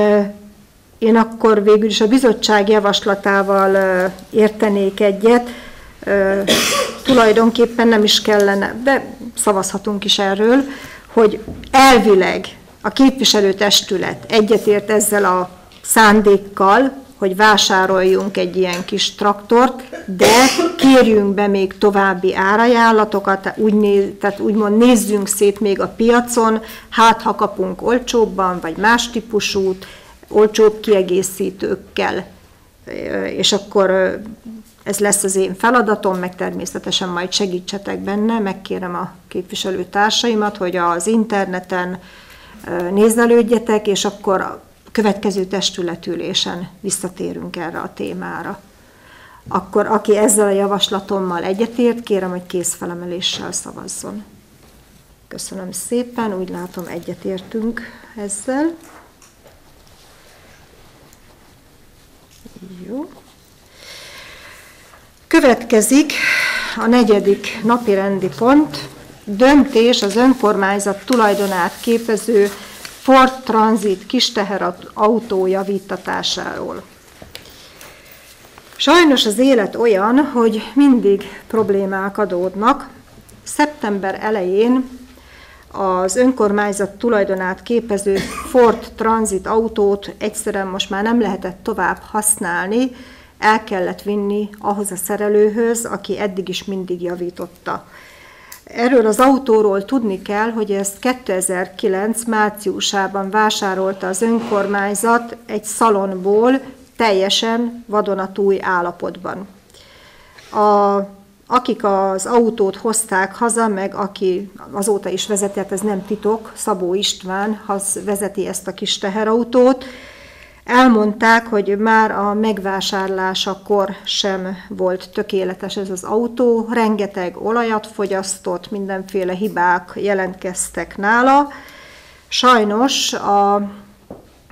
én akkor végül is a bizottság javaslatával értenék egyet, tulajdonképpen nem is kellene, de szavazhatunk is erről, hogy elvileg a képviselőtestület egyetért ezzel a szándékkal, hogy vásároljunk egy ilyen kis traktort, de kérjünk be még további árajánlatokat, úgy néz, tehát úgymond nézzünk szét még a piacon, hát ha kapunk olcsóbban, vagy más típusút, olcsóbb kiegészítőkkel, és akkor ez lesz az én feladatom, meg természetesen majd segítsetek benne, megkérem a képviselőtársaimat, hogy az interneten nézelődjetek, és akkor a következő testületülésen visszatérünk erre a témára. Akkor aki ezzel a javaslatommal egyetért, kérem, hogy kézfelemeléssel szavazzon. Köszönöm szépen, úgy látom egyetértünk ezzel. Jó. Következik a negyedik napi rendi pont, döntés az önkormányzat tulajdonát képező Ford Transit kisteher autó javítatásáról. Sajnos az élet olyan, hogy mindig problémák adódnak. Szeptember elején az önkormányzat tulajdonát képező Ford Transit autót egyszerűen most már nem lehetett tovább használni, el kellett vinni ahhoz a szerelőhöz, aki eddig is mindig javította. Erről az autóról tudni kell, hogy ezt 2009 márciusában vásárolta az önkormányzat egy szalonból teljesen vadonatúj állapotban. A, akik az autót hozták haza, meg aki azóta is vezeti, hát ez nem titok, Szabó István az vezeti ezt a kis teherautót, Elmondták, hogy már a megvásárlásakor sem volt tökéletes ez az autó, rengeteg olajat fogyasztott, mindenféle hibák jelentkeztek nála. Sajnos a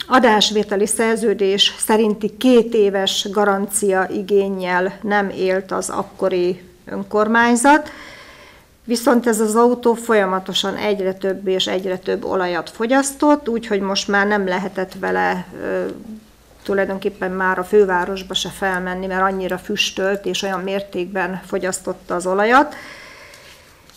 adásvételi szerződés szerinti két éves garancia igényel nem élt az akkori önkormányzat, Viszont ez az autó folyamatosan egyre több és egyre több olajat fogyasztott, úgyhogy most már nem lehetett vele tulajdonképpen már a fővárosba se felmenni, mert annyira füstölt és olyan mértékben fogyasztotta az olajat.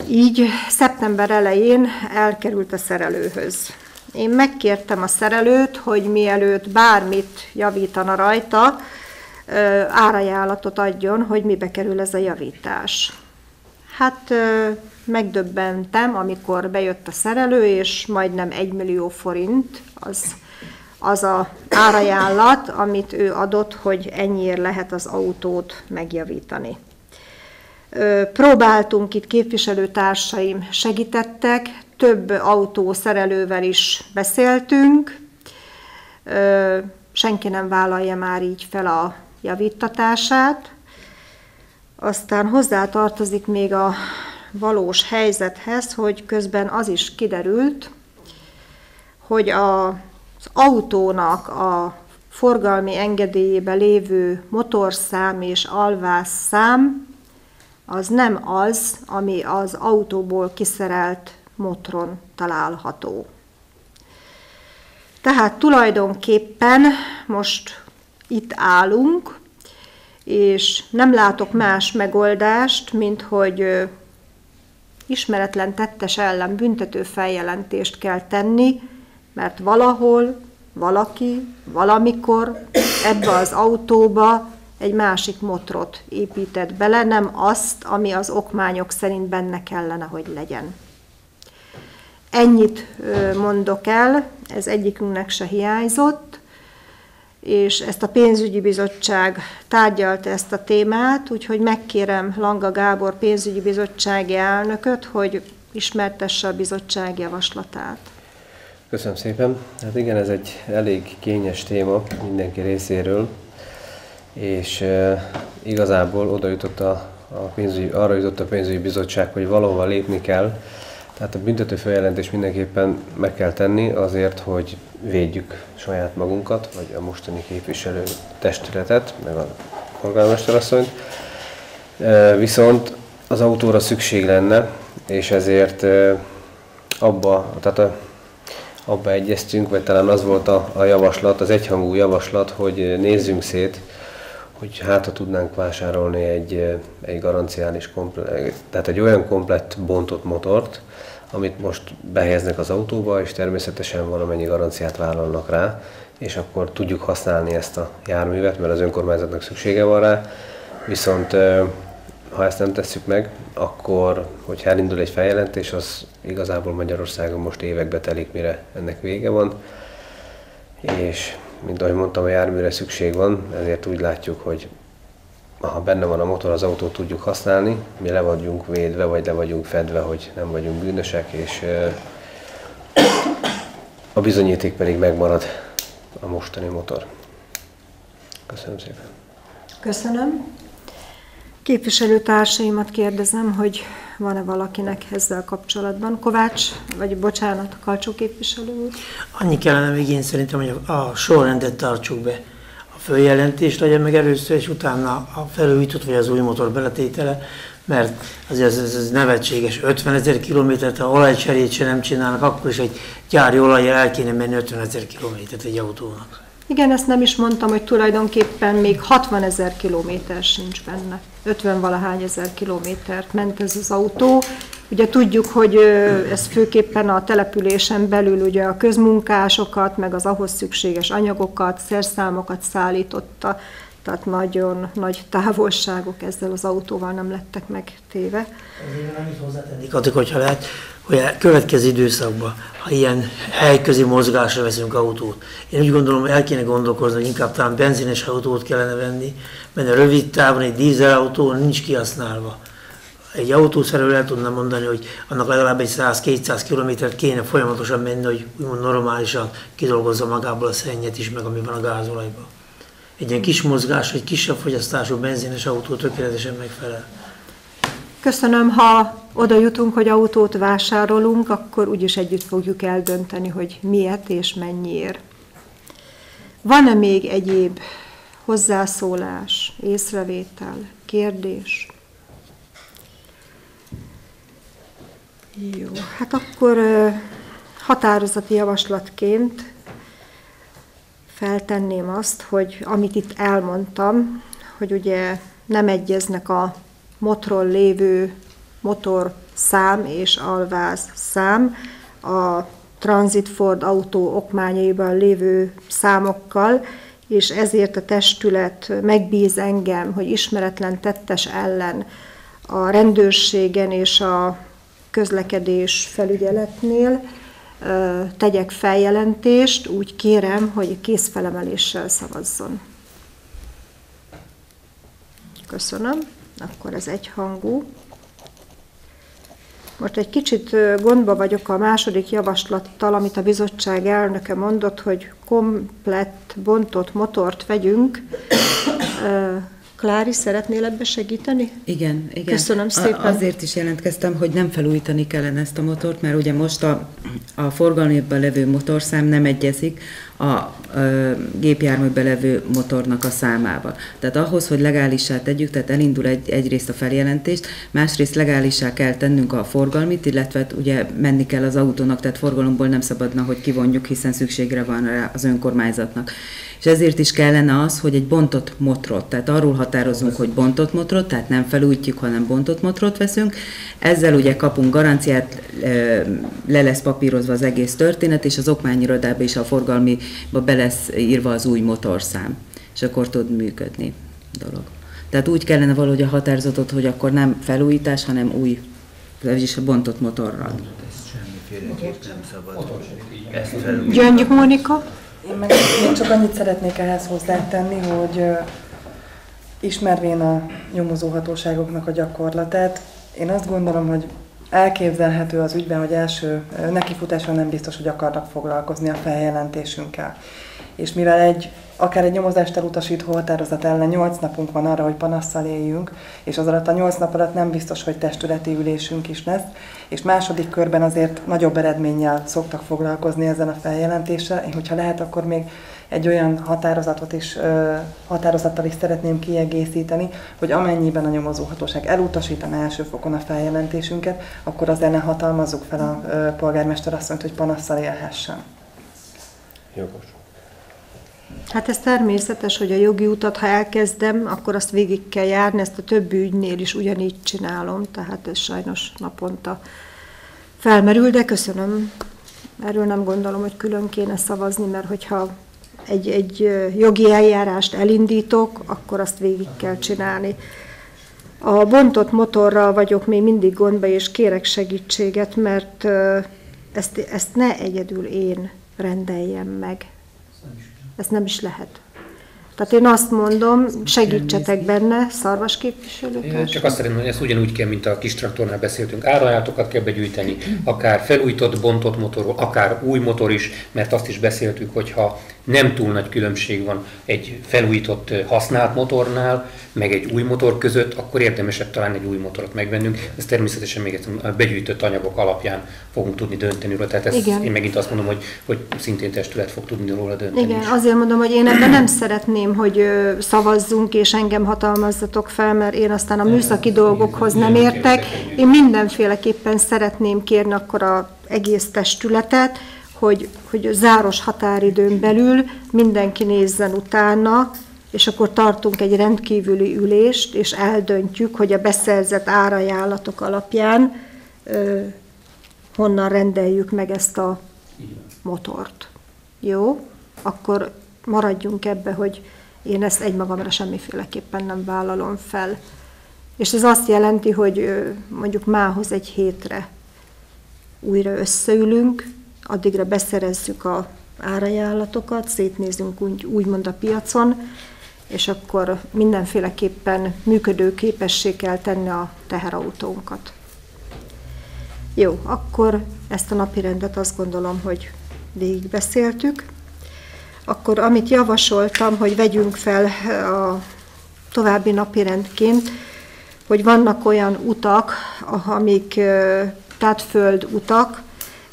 Így szeptember elején elkerült a szerelőhöz. Én megkértem a szerelőt, hogy mielőtt bármit javítana rajta, árajánlatot adjon, hogy mibe kerül ez a javítás. Hát megdöbbentem, amikor bejött a szerelő, és majdnem egy millió forint az, az a árajánlat, amit ő adott, hogy ennyiért lehet az autót megjavítani. Próbáltunk itt képviselőtársaim segítettek, több autó szerelővel is beszéltünk, senki nem vállalja már így fel a javítatását, aztán hozzá tartozik még a valós helyzethez, hogy közben az is kiderült, hogy a, az autónak a forgalmi engedélyébe lévő motorszám és alvásszám az nem az, ami az autóból kiszerelt motron található. Tehát tulajdonképpen most itt állunk, és nem látok más megoldást, mint hogy ismeretlen tettes ellen büntető feljelentést kell tenni, mert valahol, valaki, valamikor ebbe az autóba egy másik motrot épített bele, nem azt, ami az okmányok szerint benne kellene, hogy legyen. Ennyit mondok el, ez egyikünknek se hiányzott és ezt a pénzügyi bizottság tárgyalta ezt a témát, úgyhogy megkérem Langa Gábor pénzügyi bizottsági elnököt, hogy ismertesse a bizottság javaslatát. Köszönöm szépen. Hát igen, ez egy elég kényes téma mindenki részéről, és e, igazából oda jutott a, a pénzügyi, arra jutott a pénzügyi bizottság, hogy valahova lépni kell, tehát a büntető feljelentés mindenképpen meg kell tenni azért, hogy védjük saját magunkat, vagy a mostani képviselő testületet, meg a polgármesterasszonyt. Viszont az autóra szükség lenne, és ezért abba, tehát a, abba egyeztünk, vagy talán az volt a, a javaslat, az egyhangú javaslat, hogy nézzünk szét, hogy hát ha tudnánk vásárolni egy, egy garanciális, komple- tehát egy olyan komplett bontott motort, amit most behelyeznek az autóba, és természetesen valamennyi garanciát vállalnak rá, és akkor tudjuk használni ezt a járművet, mert az önkormányzatnak szüksége van rá. Viszont ha ezt nem tesszük meg, akkor, hogyha elindul egy feljelentés, az igazából Magyarországon most évekbe telik, mire ennek vége van. És, mint ahogy mondtam, a járműre szükség van, ezért úgy látjuk, hogy ha benne van a motor, az autót tudjuk használni, mi le vagyunk védve, vagy le vagyunk fedve, hogy nem vagyunk bűnösek, és a bizonyíték pedig megmarad a mostani motor. Köszönöm szépen. Köszönöm. Képviselőtársaimat kérdezem, hogy van-e valakinek ezzel kapcsolatban. Kovács, vagy bocsánat, Kalcsó képviselő úr? Annyi kellene még én szerintem, hogy a sorrendet tartsuk be följelentést legyen meg először, és utána a felújított vagy az új motor beletétele, mert azért ez, ez, ez nevetséges, 50 ezer kilométert, ha olajcserét sem nem csinálnak, akkor is egy gyári olajjal el kéne menni 50 ezer kilométert egy autónak. Igen, ezt nem is mondtam, hogy tulajdonképpen még 60 ezer kilométer sincs benne. 50 valahány ezer kilométert ment ez az autó. Ugye tudjuk, hogy ez főképpen a településen belül ugye a közmunkásokat, meg az ahhoz szükséges anyagokat, szerszámokat szállította, tehát nagyon nagy távolságok ezzel az autóval nem lettek megtéve. Azért annyit hozzátennék, hogyha lehet, hogy a következő időszakban, ha ilyen helyközi mozgásra veszünk autót, én úgy gondolom, el kéne gondolkozni, hogy inkább talán benzines autót kellene venni, mert a rövid távon egy dízelautó nincs kihasználva. Egy autószerelő el tudna mondani, hogy annak legalább egy 100-200 kilométert kéne folyamatosan menni, hogy úgymond normálisan kidolgozza magából a szennyet is, meg ami van a gázolajban. Egy ilyen kis mozgás, egy kisebb fogyasztású benzines autó tökéletesen megfelel. Köszönöm, ha oda jutunk, hogy autót vásárolunk, akkor úgyis együtt fogjuk eldönteni, hogy miért és mennyiért. Van-e még egyéb hozzászólás, észrevétel, kérdés? Jó, hát akkor határozati javaslatként feltenném azt, hogy amit itt elmondtam, hogy ugye nem egyeznek a motoron lévő motor szám és alváz szám a Transit Ford autó okmányaiban lévő számokkal, és ezért a testület megbíz engem, hogy ismeretlen tettes ellen a rendőrségen és a közlekedés felügyeletnél tegyek feljelentést, úgy kérem, hogy készfelemeléssel szavazzon. Köszönöm. Akkor ez egyhangú. Most egy kicsit gondba vagyok a második javaslattal, amit a bizottság elnöke mondott, hogy komplett bontott motort vegyünk. Klári, szeretnél ebbe segíteni? Igen, igen. Köszönöm szépen. Azért is jelentkeztem, hogy nem felújítani kellene ezt a motort, mert ugye most a, a forgalomban levő motorszám nem egyezik a, a gépjárműben levő motornak a számával. Tehát ahhoz, hogy legálisá tegyük, tehát elindul egy, egyrészt a feljelentést, másrészt legálisá kell tennünk a forgalmit, illetve ugye menni kell az autónak, tehát forgalomból nem szabadna, hogy kivonjuk, hiszen szükségre van rá az önkormányzatnak és ezért is kellene az, hogy egy bontott motrot, tehát arról határozunk, hogy bontott motrot, tehát nem felújítjuk, hanem bontott motrot veszünk. Ezzel ugye kapunk garanciát, le lesz papírozva az egész történet, és az okmányirodába is a forgalmiba be lesz írva az új motorszám, és akkor tud működni dolog. Tehát úgy kellene valahogy a határozatot, hogy akkor nem felújítás, hanem új, vagyis a bontott motorral. Semmiféleképp nem szabad. Gyöngyük Mónika? Én meg én csak annyit szeretnék ehhez hozzátenni, hogy ismervén a nyomozóhatóságoknak a gyakorlatát, én azt gondolom, hogy elképzelhető az ügyben, hogy első nekifutásra nem biztos, hogy akarnak foglalkozni a feljelentésünkkel. És mivel egy akár egy nyomozást elutasító határozat ellen 8 napunk van arra, hogy panasszal éljünk, és az alatt a 8 nap alatt nem biztos, hogy testületi ülésünk is lesz, és második körben azért nagyobb eredménnyel szoktak foglalkozni ezen a feljelentéssel. Én, hogyha lehet, akkor még egy olyan határozatot is, határozattal is szeretném kiegészíteni, hogy amennyiben a nyomozóhatóság elutasítaná első fokon a feljelentésünket, akkor az ellen hatalmazzuk fel a polgármester asszonyt, hogy panasszal élhessen. Jogos. Hát ez természetes, hogy a jogi utat, ha elkezdem, akkor azt végig kell járni, ezt a többi ügynél is ugyanígy csinálom, tehát ez sajnos naponta felmerül, de köszönöm. Erről nem gondolom, hogy külön kéne szavazni, mert hogyha egy, egy jogi eljárást elindítok, akkor azt végig kell csinálni. A bontott motorral vagyok még mindig gondba, és kérek segítséget, mert ezt, ezt ne egyedül én rendeljem meg. Ez nem is lehet. Tehát én azt mondom, segítsetek benne, szarvas képviselők. Csak azt szeretném, hogy ezt ugyanúgy kell, mint a kis traktornál beszéltünk. Árajátokat kell begyűjteni, akár felújított, bontott motorról, akár új motor is, mert azt is beszéltük, hogyha nem túl nagy különbség van egy felújított használt motornál, meg egy új motor között, akkor érdemesebb talán egy új motorot megvennünk. Ez természetesen még a begyűjtött anyagok alapján fogunk tudni dönteni róla. Tehát ezt Igen. én megint azt mondom, hogy, hogy szintén testület fog tudni róla dönteni. Igen, is. azért mondom, hogy én ebben nem szeretném, hogy szavazzunk és engem hatalmazzatok fel, mert én aztán a műszaki dolgokhoz nem értek. Én mindenféleképpen szeretném kérni akkor a egész testületet, hogy, hogy záros határidőn belül mindenki nézzen utána, és akkor tartunk egy rendkívüli ülést, és eldöntjük, hogy a beszerzett árajánlatok alapján ö, honnan rendeljük meg ezt a motort. Jó? Akkor maradjunk ebbe, hogy én ezt egymagamra semmiféleképpen nem vállalom fel. És ez azt jelenti, hogy mondjuk mához egy hétre újra összeülünk, addigra beszerezzük a árajánlatokat, szétnézünk úgy, úgymond a piacon, és akkor mindenféleképpen működő képessé kell tenni a teherautónkat. Jó, akkor ezt a napi rendet azt gondolom, hogy végigbeszéltük. Akkor amit javasoltam, hogy vegyünk fel a további napirendként, hogy vannak olyan utak, amik föld utak,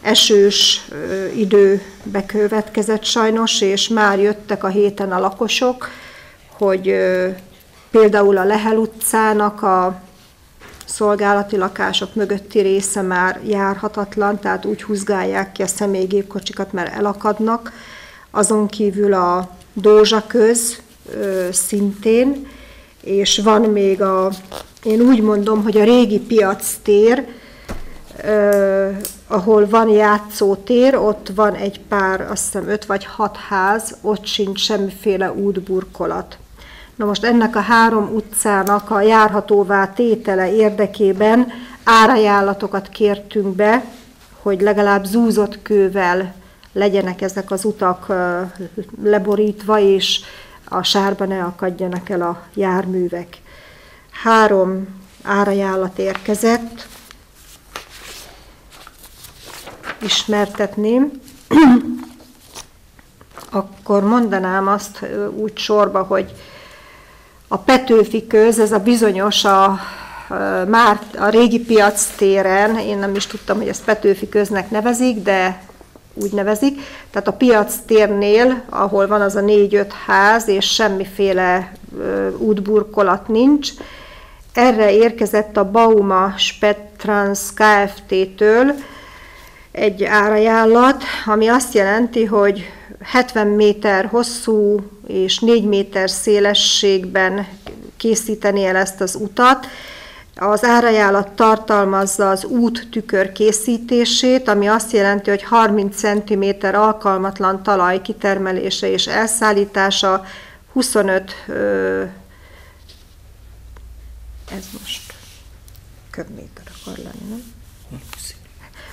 esős idő bekövetkezett sajnos, és már jöttek a héten a lakosok, hogy például a Lehel utcának a szolgálati lakások mögötti része már járhatatlan, tehát úgy húzgálják ki a személygépkocsikat, mert elakadnak. Azon kívül a Dózsa köz szintén, és van még a, én úgy mondom, hogy a régi piac tér, ahol van játszótér, ott van egy pár, azt hiszem öt vagy hat ház, ott sincs semmiféle útburkolat. Na most ennek a három utcának a járhatóvá tétele érdekében árajánlatokat kértünk be, hogy legalább zúzott kővel legyenek ezek az utak leborítva, és a sárba ne akadjanak el a járművek. Három árajánlat érkezett, ismertetném, akkor mondanám azt úgy sorba, hogy a Petőfi köz, ez a bizonyos a, már a régi piac téren, én nem is tudtam, hogy ezt Petőfi köznek nevezik, de úgy nevezik. Tehát a piac térnél, ahol van az a négy-öt ház, és semmiféle útburkolat nincs, erre érkezett a Bauma Spettrans Kft-től egy árajánlat, ami azt jelenti, hogy 70 méter hosszú és 4 méter szélességben készíteni el ezt az utat. Az árajánlat tartalmazza az út tükör készítését, ami azt jelenti, hogy 30 cm alkalmatlan talaj kitermelése és elszállítása, 25 ez most köbméter akar lenni, nem?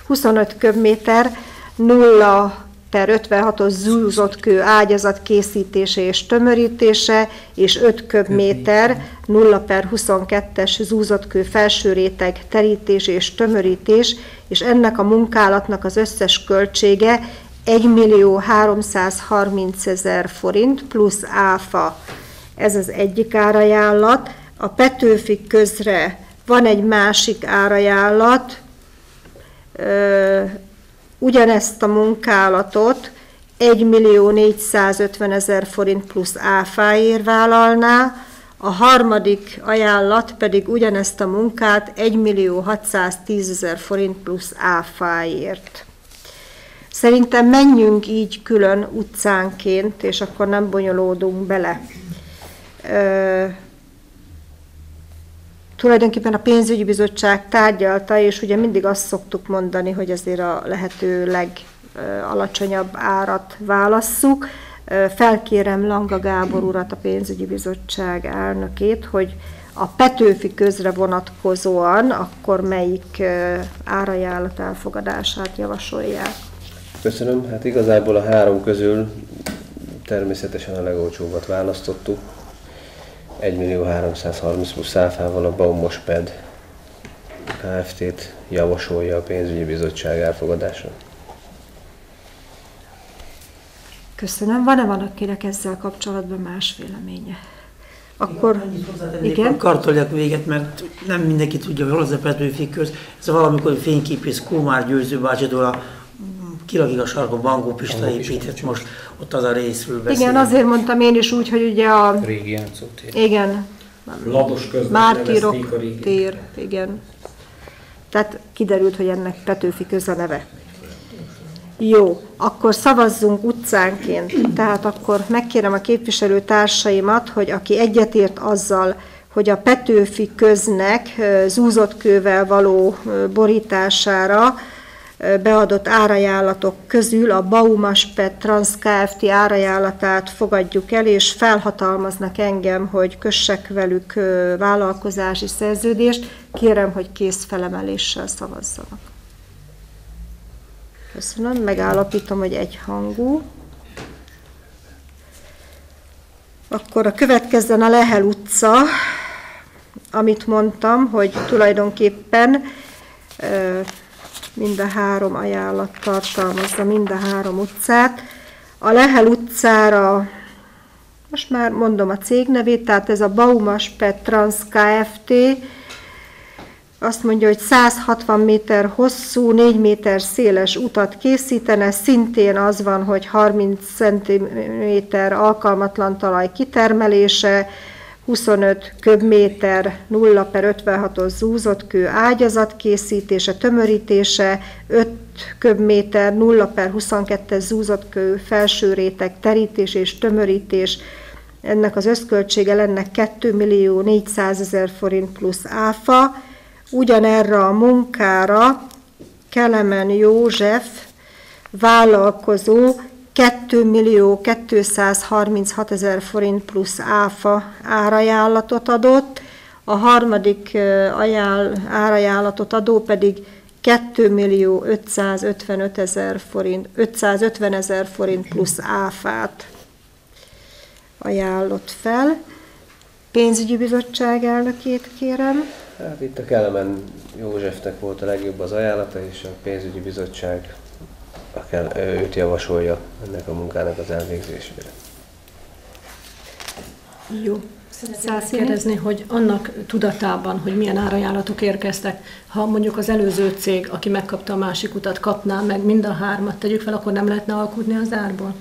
25 köbméter, 0 per 56-os zúzott kő ágyazat készítése és tömörítése, és 5 köbméter 0 per 22-es zúzott kő felső réteg terítés és tömörítés, és ennek a munkálatnak az összes költsége 1 millió 330 ezer forint plusz áfa. Ez az egyik árajánlat. A Petőfi közre van egy másik árajánlat, ugyanezt a munkálatot 1 millió 450 ezer forint plusz áfáért vállalná, a harmadik ajánlat pedig ugyanezt a munkát 1 millió 610 ezer forint plusz áfáért. Szerintem menjünk így külön utcánként, és akkor nem bonyolódunk bele tulajdonképpen a pénzügyi bizottság tárgyalta, és ugye mindig azt szoktuk mondani, hogy azért a lehető legalacsonyabb árat válasszuk. Felkérem Langa Gábor urat, a pénzügyi bizottság elnökét, hogy a Petőfi közre vonatkozóan akkor melyik árajánlat elfogadását javasolják. Köszönöm. Hát igazából a három közül természetesen a legolcsóbbat választottuk. 1 millió 330 plusz áfával a Baumosped Kft-t javasolja a pénzügyi bizottság elfogadása. Köszönöm. Van-e van akinek ezzel kapcsolatban más véleménye? Akkor igen. A kartoljak véget, mert nem mindenki tudja, hogy hol az a Petőfi köz. Ez valamikor fényképész Kumár Győző bácsitól a kilagig a sarkon Bangó Pista épített most, ott az a részről beszélünk. Igen, azért mondtam én is úgy, hogy ugye a... Régi játszótér. Igen. Lados Mártírok tér, igen. Tehát kiderült, hogy ennek Petőfi köz a neve. Jó, akkor szavazzunk utcánként. Tehát akkor megkérem a képviselő társaimat, hogy aki egyetért azzal, hogy a Petőfi köznek zúzott kővel való borítására beadott árajánlatok közül a Baumaspet Trans Kft. árajánlatát fogadjuk el, és felhatalmaznak engem, hogy kössek velük vállalkozási szerződést. Kérem, hogy kész felemeléssel szavazzanak. Köszönöm, megállapítom, hogy egyhangú. Akkor a következzen a Lehel utca, amit mondtam, hogy tulajdonképpen mind a három ajánlat tartalmazza mind a három utcát. A Lehel utcára, most már mondom a cég nevét, tehát ez a Baumas Petrans Kft., azt mondja, hogy 160 méter hosszú, 4 méter széles utat készítene, szintén az van, hogy 30 cm alkalmatlan talaj kitermelése, 25 köbméter 0 per 56-os zúzott kő ágyazat készítése, tömörítése, 5 köbméter 0 per 22-es zúzott kő felső réteg terítés és tömörítés, ennek az összköltsége lenne 2 millió 400 ezer forint plusz áfa, ugyanerre a munkára Kelemen József vállalkozó 2 millió 236 ezer forint plusz áfa árajánlatot adott, a harmadik ajánl, árajánlatot adó pedig 2 millió 555 ezer forint, 550 ezer forint plusz áfát ajánlott fel. Pénzügyi bizottság elnökét kérem. Hát itt a Kelemen Józsefnek volt a legjobb az ajánlata, és a pénzügyi bizottság őt javasolja ennek a munkának az elvégzésére. Jó. Szeretném kérdezni, hogy annak tudatában, hogy milyen árajánlatok érkeztek, ha mondjuk az előző cég, aki megkapta a másik utat, kapná meg mind a hármat, tegyük fel, akkor nem lehetne alkudni az árból?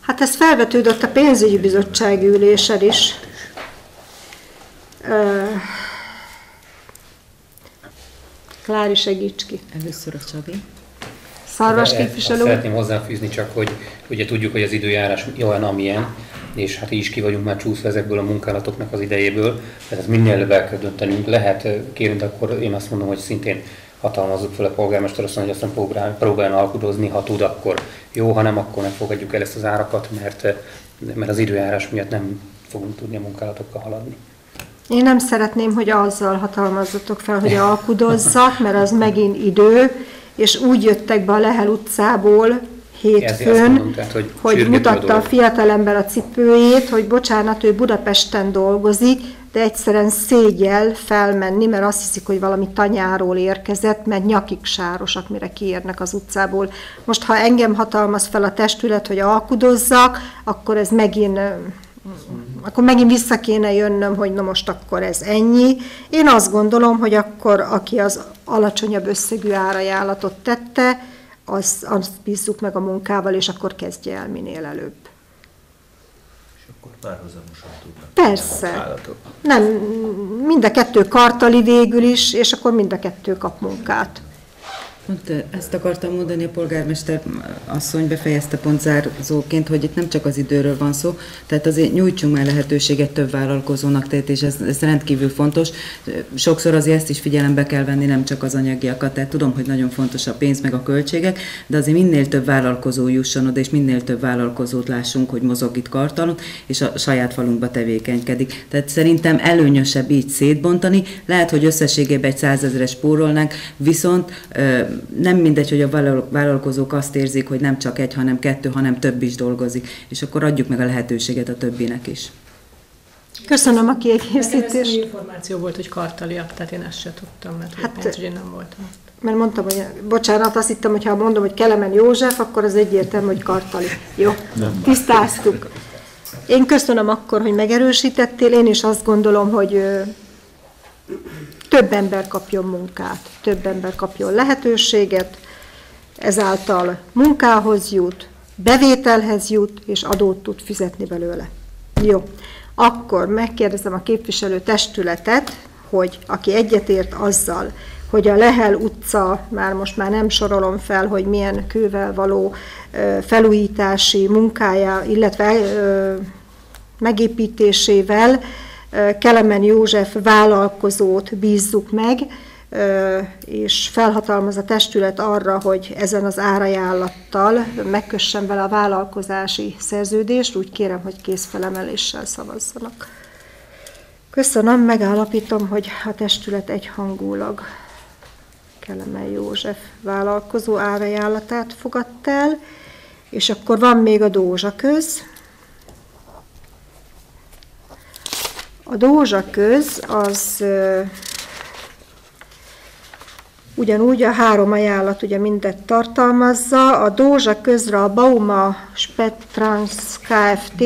Hát ez felvetődött a pénzügyi bizottság ülésen is. Klári, segíts ki. Először a Csabi. Szarvas képviselő. Szeretném hozzáfűzni csak, hogy ugye tudjuk, hogy az időjárás olyan, amilyen, és hát így is ki vagyunk már csúszva ezekből a munkálatoknak az idejéből, tehát ez minél előbb el kell döntenünk. Lehet kérünk, akkor én azt mondom, hogy szintén hatalmazzuk fel a polgármester azt hogy aztán próbál, próbáljon alkudozni, ha tud, akkor jó, ha nem, akkor nem fogadjuk el ezt az árakat, mert, mert az időjárás miatt nem fogunk tudni a munkálatokkal haladni. Én nem szeretném, hogy azzal hatalmazzatok fel, hogy alkudozzak, mert az megint idő, és úgy jöttek be a Lehel utcából hétfőn, mondom, tehát, hogy, hogy mutatta a, a fiatalember a cipőjét, hogy bocsánat, ő Budapesten dolgozik, de egyszerűen szégyel felmenni, mert azt hiszik, hogy valami tanyáról érkezett, mert nyakik sárosak, mire kiérnek az utcából. Most, ha engem hatalmaz fel a testület, hogy alkudozzak, akkor ez megint akkor megint vissza kéne jönnöm, hogy na most akkor ez ennyi. Én azt gondolom, hogy akkor aki az alacsonyabb összegű árajánlatot tette, azt, azt bízzuk meg a munkával, és akkor kezdje el minél előbb. És akkor párhuzamosan tudnak. Persze. Nem, mind a kettő kartali végül is, és akkor mind a kettő kap munkát. Pont ezt akartam mondani, a polgármester asszony befejezte pont zárzóként, hogy itt nem csak az időről van szó, tehát azért nyújtsunk már lehetőséget több vállalkozónak, tehát és ez, ez rendkívül fontos. Sokszor azért ezt is figyelembe kell venni, nem csak az anyagiakat, tehát tudom, hogy nagyon fontos a pénz meg a költségek, de azért minél több vállalkozó jusson oda, és minél több vállalkozót lássunk, hogy mozog itt kartalon, és a saját falunkba tevékenykedik. Tehát szerintem előnyösebb így szétbontani, lehet, hogy összességében egy százezeres spórolnánk, viszont nem mindegy, hogy a vállalkozók azt érzik, hogy nem csak egy, hanem kettő, hanem több is dolgozik, és akkor adjuk meg a lehetőséget a többinek is. Köszönöm a kiegészítést. információ volt, hogy kartaliak, tehát én ezt se tudtam, mert hát, pénz, hogy én nem voltam Mert mondtam, hogy bocsánat, azt hittem, hogy ha mondom, hogy Kelemen József, akkor az egyértelmű, hogy kartali. Jó, tisztáztuk. Én köszönöm akkor, hogy megerősítettél, én is azt gondolom, hogy több ember kapjon munkát, több ember kapjon lehetőséget, ezáltal munkához jut, bevételhez jut, és adót tud fizetni belőle. Jó, akkor megkérdezem a képviselő testületet, hogy aki egyetért azzal, hogy a Lehel utca, már most már nem sorolom fel, hogy milyen kővel való felújítási munkája, illetve megépítésével Kelemen József vállalkozót bízzuk meg, és felhatalmaz a testület arra, hogy ezen az árajánlattal megkössen vele a vállalkozási szerződést, úgy kérem, hogy kézfelemeléssel szavazzanak. Köszönöm, megállapítom, hogy a testület egyhangulag Kelemen József vállalkozó árajánlatát fogadta el, és akkor van még a Dózsa köz. A Dózsa köz az ugyanúgy a három ajánlat ugye mindet tartalmazza. A Dózsa közre a Bauma Spettrans Kft.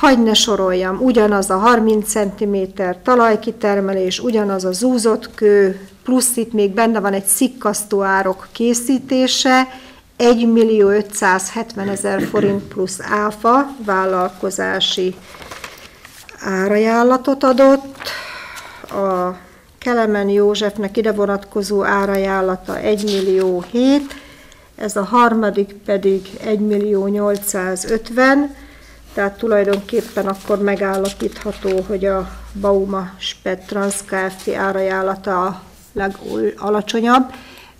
Hagy ne soroljam, ugyanaz a 30 cm talajkitermelés, ugyanaz a zúzott kő, plusz itt még benne van egy szikkasztó árok készítése, 1 millió 570 ezer forint plusz áfa vállalkozási árajánlatot adott. A Kelemen Józsefnek ide vonatkozó árajánlata 1 millió 7, ez a harmadik pedig 1 millió 850, tehát tulajdonképpen akkor megállapítható, hogy a Bauma Spet Trans Kft. árajánlata a legalacsonyabb.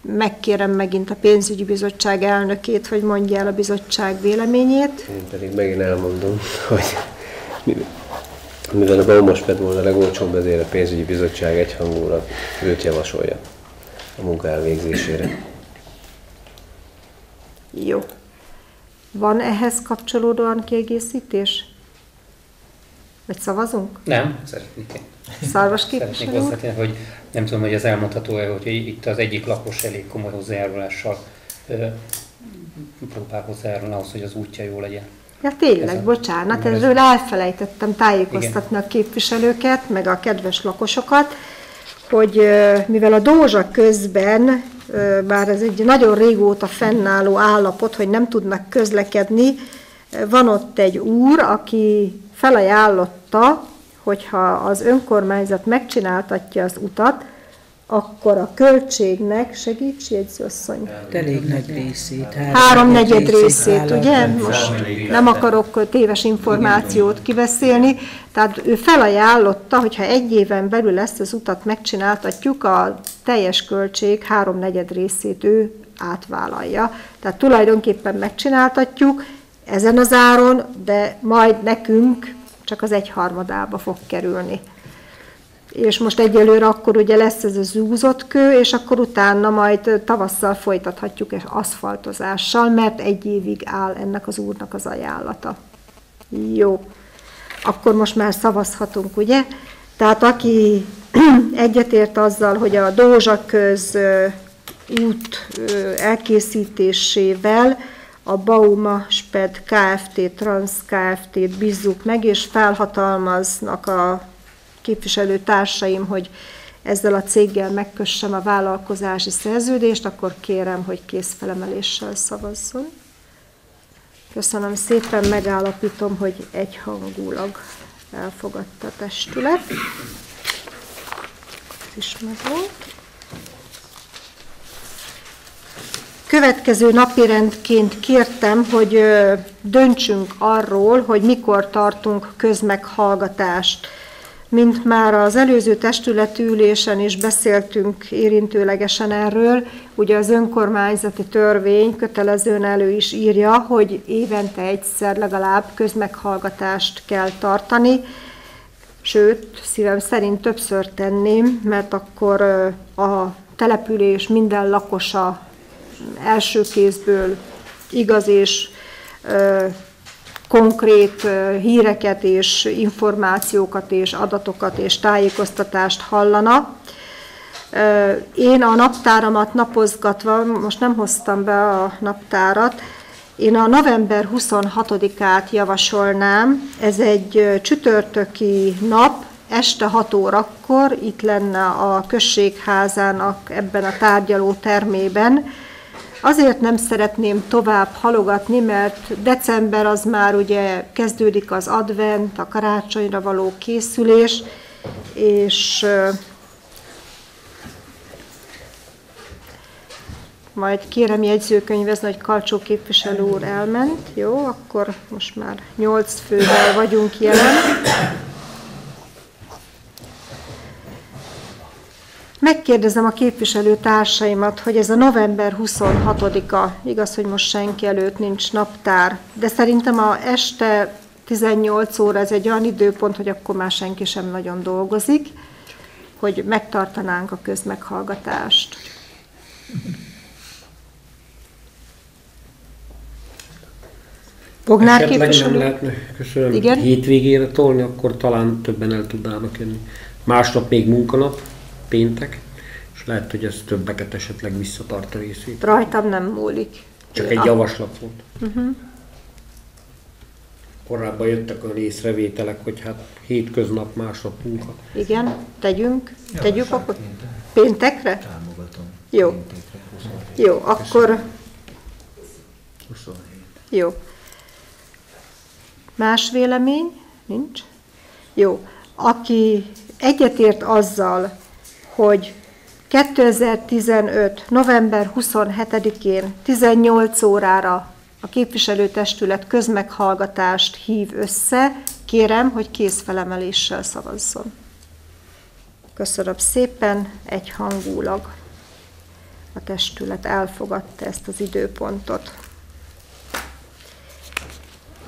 Megkérem megint a pénzügyi bizottság elnökét, hogy mondja el a bizottság véleményét. Én pedig megint elmondom, hogy mivel a Baumosped volna a legolcsóbb, ezért a pénzügyi bizottság egyhangulag őt javasolja a munka elvégzésére. Jó. Van ehhez kapcsolódóan kiegészítés? Vagy szavazunk? Nem, szeretnék én. Szarvas képviselő Szeretnék hogy nem tudom, hogy ez elmondható-e, hogy itt az egyik lakos elég komoly hozzájárulással próbál hozzájárulni ahhoz, hogy az útja jó legyen. Ja tényleg, bocsánat, erről elfelejtettem tájékoztatni a képviselőket, meg a kedves lakosokat, hogy mivel a Dózsa közben, bár ez egy nagyon régóta fennálló állapot, hogy nem tudnak közlekedni, van ott egy úr, aki felajánlotta, hogyha az önkormányzat megcsináltatja az utat, akkor a költségnek, segíts, jegyzőasszony. Elég nagy részét. Háromnegyed részét, ugye? Most nem akarok téves információt kiveszélni. Tehát ő felajánlotta, hogyha egy éven belül ezt az utat megcsináltatjuk, a teljes költség háromnegyed részét ő átvállalja. Tehát tulajdonképpen megcsináltatjuk ezen az áron, de majd nekünk csak az egyharmadába fog kerülni és most egyelőre akkor ugye lesz ez az úzott kő, és akkor utána majd tavasszal folytathatjuk aszfaltozással, mert egy évig áll ennek az úrnak az ajánlata. Jó, akkor most már szavazhatunk, ugye? Tehát aki egyetért azzal, hogy a Dózsaköz út elkészítésével a Bauma Sped Kft. Trans Kft-t bízzuk meg, és felhatalmaznak a képviselő társaim, hogy ezzel a céggel megkössem a vállalkozási szerződést, akkor kérem, hogy készfelemeléssel szavazzon. Köszönöm szépen, megállapítom, hogy egyhangulag elfogadta a testület. Ez Következő napirendként kértem, hogy döntsünk arról, hogy mikor tartunk közmeghallgatást. Mint már az előző testületi ülésen is beszéltünk érintőlegesen erről, ugye az önkormányzati törvény kötelezően elő is írja, hogy évente egyszer legalább közmeghallgatást kell tartani, sőt, szívem szerint többször tenném, mert akkor a település minden lakosa első kézből igaz és konkrét híreket és információkat és adatokat és tájékoztatást hallana. Én a naptáramat napozgatva, most nem hoztam be a naptárat, én a november 26-át javasolnám, ez egy csütörtöki nap, este 6 órakor itt lenne a községházának ebben a tárgyaló termében, Azért nem szeretném tovább halogatni, mert december az már ugye kezdődik az advent, a karácsonyra való készülés, és majd kérem jegyzőkönyvezni, hogy Kalcsó képviselő úr elment. Jó, akkor most már nyolc fővel vagyunk jelen. Megkérdezem a képviselő társaimat, hogy ez a november 26-a, igaz, hogy most senki előtt nincs naptár, de szerintem a este 18 óra ez egy olyan időpont, hogy akkor már senki sem nagyon dolgozik, hogy megtartanánk a közmeghallgatást. Bognár Esetleg képviselő? nem lehetne, köszönöm, Igen? hétvégére tolni, akkor talán többen el tudnának jönni. Másnap még munkanap, péntek, és lehet, hogy ez többeket esetleg visszatart a részét. Rajtam nem múlik. Csak egy javaslat volt. Uh-huh. Korábban jöttek olyan észrevételek, hogy hát hétköznap, másnap munka. Igen, tegyünk, tegyük akkor péntekre? Támogatom. Jó. Péntekre, Jó, akkor... 27. Jó. Más vélemény? Nincs? Jó. Aki egyetért azzal, hogy 2015. november 27-én 18 órára a képviselőtestület közmeghallgatást hív össze, kérem, hogy kézfelemeléssel szavazzon. Köszönöm szépen, egyhangulag a testület elfogadta ezt az időpontot.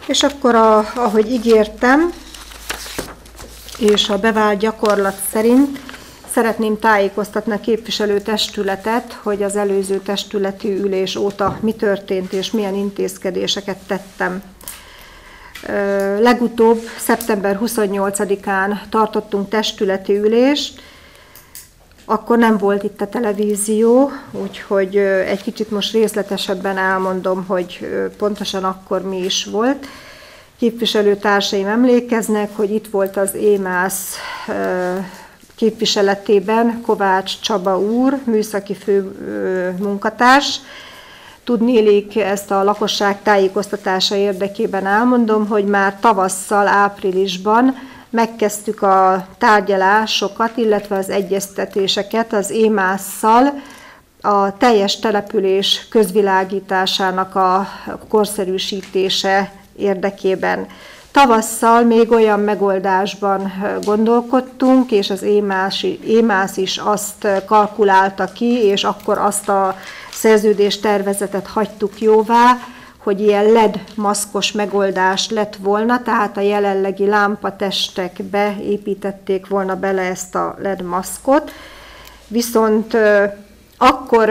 És akkor, a, ahogy ígértem, és a bevált gyakorlat szerint szeretném tájékoztatni a képviselőtestületet, hogy az előző testületi ülés óta mi történt és milyen intézkedéseket tettem. Legutóbb, szeptember 28-án tartottunk testületi ülést, akkor nem volt itt a televízió, úgyhogy egy kicsit most részletesebben elmondom, hogy pontosan akkor mi is volt. Képviselőtársaim emlékeznek, hogy itt volt az EMASZ képviseletében Kovács Csaba úr, műszaki fő munkatárs. Tudnélik ezt a lakosság tájékoztatása érdekében elmondom, hogy már tavasszal, áprilisban megkezdtük a tárgyalásokat, illetve az egyeztetéseket az EMAS-szal, a teljes település közvilágításának a korszerűsítése érdekében. Tavasszal még olyan megoldásban gondolkodtunk, és az EMAS is azt kalkulálta ki, és akkor azt a szerződés tervezetet hagytuk jóvá, hogy ilyen LED maszkos megoldás lett volna, tehát a jelenlegi lámpatestekbe építették volna bele ezt a LED maszkot. Viszont akkor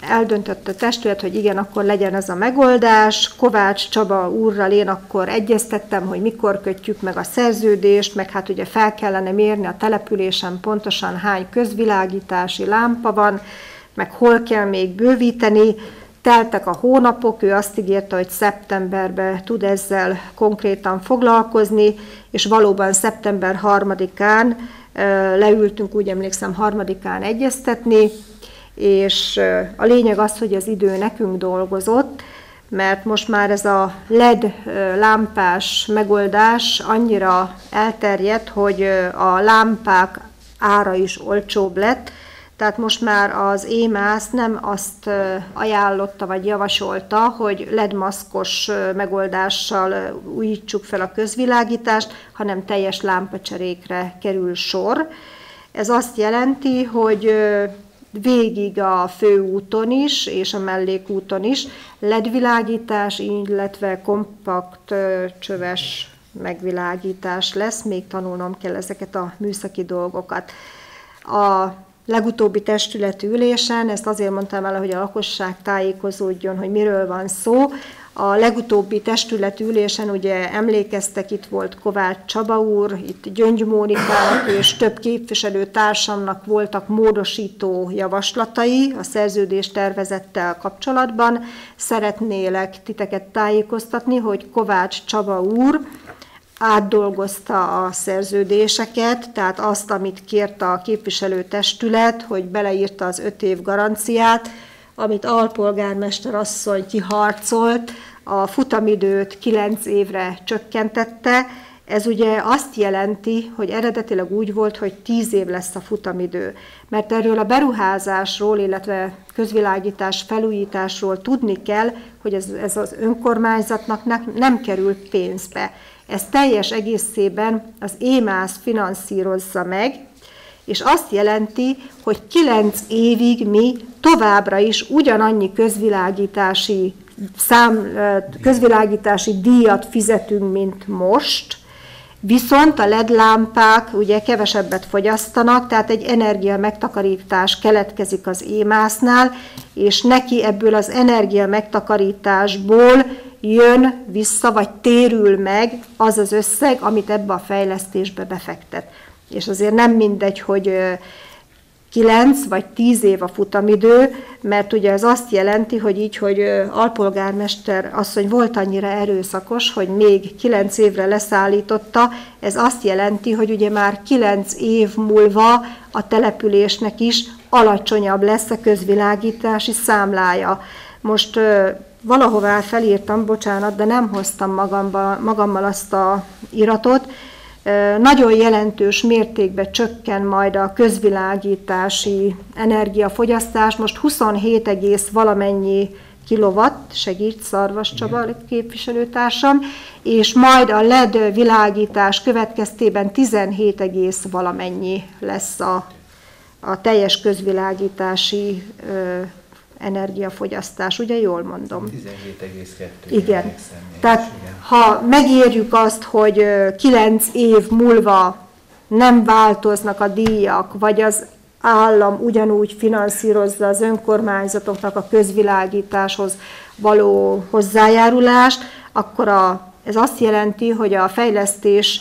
eldöntött a testület, hogy igen, akkor legyen ez a megoldás. Kovács Csaba úrral én akkor egyeztettem, hogy mikor kötjük meg a szerződést, meg hát ugye fel kellene mérni a településen pontosan hány közvilágítási lámpa van, meg hol kell még bővíteni. Teltek a hónapok, ő azt ígérte, hogy szeptemberben tud ezzel konkrétan foglalkozni, és valóban szeptember harmadikán leültünk, úgy emlékszem, harmadikán egyeztetni, és a lényeg az, hogy az idő nekünk dolgozott, mert most már ez a LED lámpás megoldás annyira elterjedt, hogy a lámpák ára is olcsóbb lett, tehát most már az EMAS nem azt ajánlotta vagy javasolta, hogy LED-maszkos megoldással újítsuk fel a közvilágítást, hanem teljes lámpacserékre kerül sor. Ez azt jelenti, hogy végig a főúton is, és a mellékúton is ledvilágítás, illetve kompakt csöves megvilágítás lesz, még tanulnom kell ezeket a műszaki dolgokat. A legutóbbi testületi ülésen, ezt azért mondtam el, hogy a lakosság tájékozódjon, hogy miről van szó, a legutóbbi testületi ülésen ugye emlékeztek, itt volt Kovács Csaba úr, itt Gyöngy Mónikának és több képviselő társamnak voltak módosító javaslatai a szerződés tervezettel kapcsolatban. Szeretnélek titeket tájékoztatni, hogy Kovács Csaba úr átdolgozta a szerződéseket, tehát azt, amit kért a képviselőtestület, hogy beleírta az öt év garanciát, amit alpolgármester asszony kiharcolt, a futamidőt 9 évre csökkentette, Ez ugye azt jelenti, hogy eredetileg úgy volt, hogy 10 év lesz a futamidő, mert erről a beruházásról, illetve közvilágítás felújításról tudni kell, hogy ez, ez az önkormányzatnak nem kerül pénzbe. Ez teljes egészében az EMAS finanszírozza meg, és azt jelenti, hogy 9 évig mi továbbra is ugyanannyi közvilágítási, szám, közvilágítási díjat fizetünk, mint most, Viszont a LED lámpák ugye kevesebbet fogyasztanak, tehát egy energia megtakarítás keletkezik az émásznál, és neki ebből az energia megtakarításból jön vissza, vagy térül meg az az összeg, amit ebbe a fejlesztésbe befektet. És azért nem mindegy, hogy 9 vagy 10 év a futamidő, mert ugye ez azt jelenti, hogy így, hogy alpolgármester asszony volt annyira erőszakos, hogy még 9 évre leszállította, ez azt jelenti, hogy ugye már 9 év múlva a településnek is alacsonyabb lesz a közvilágítási számlája. Most valahová felírtam, bocsánat, de nem hoztam magamba, magammal azt a iratot, nagyon jelentős mértékben csökken majd a közvilágítási energiafogyasztás, most 27, valamennyi kilowatt, segít Szarvas Csaba képviselőtársam, és majd a LED világítás következtében 17, valamennyi lesz a, a teljes közvilágítási energiafogyasztás, ugye jól mondom? 17,2. Igen. Tehát igen. ha megérjük azt, hogy 9 év múlva nem változnak a díjak, vagy az állam ugyanúgy finanszírozza az önkormányzatoknak a közvilágításhoz való hozzájárulást, akkor a, ez azt jelenti, hogy a fejlesztés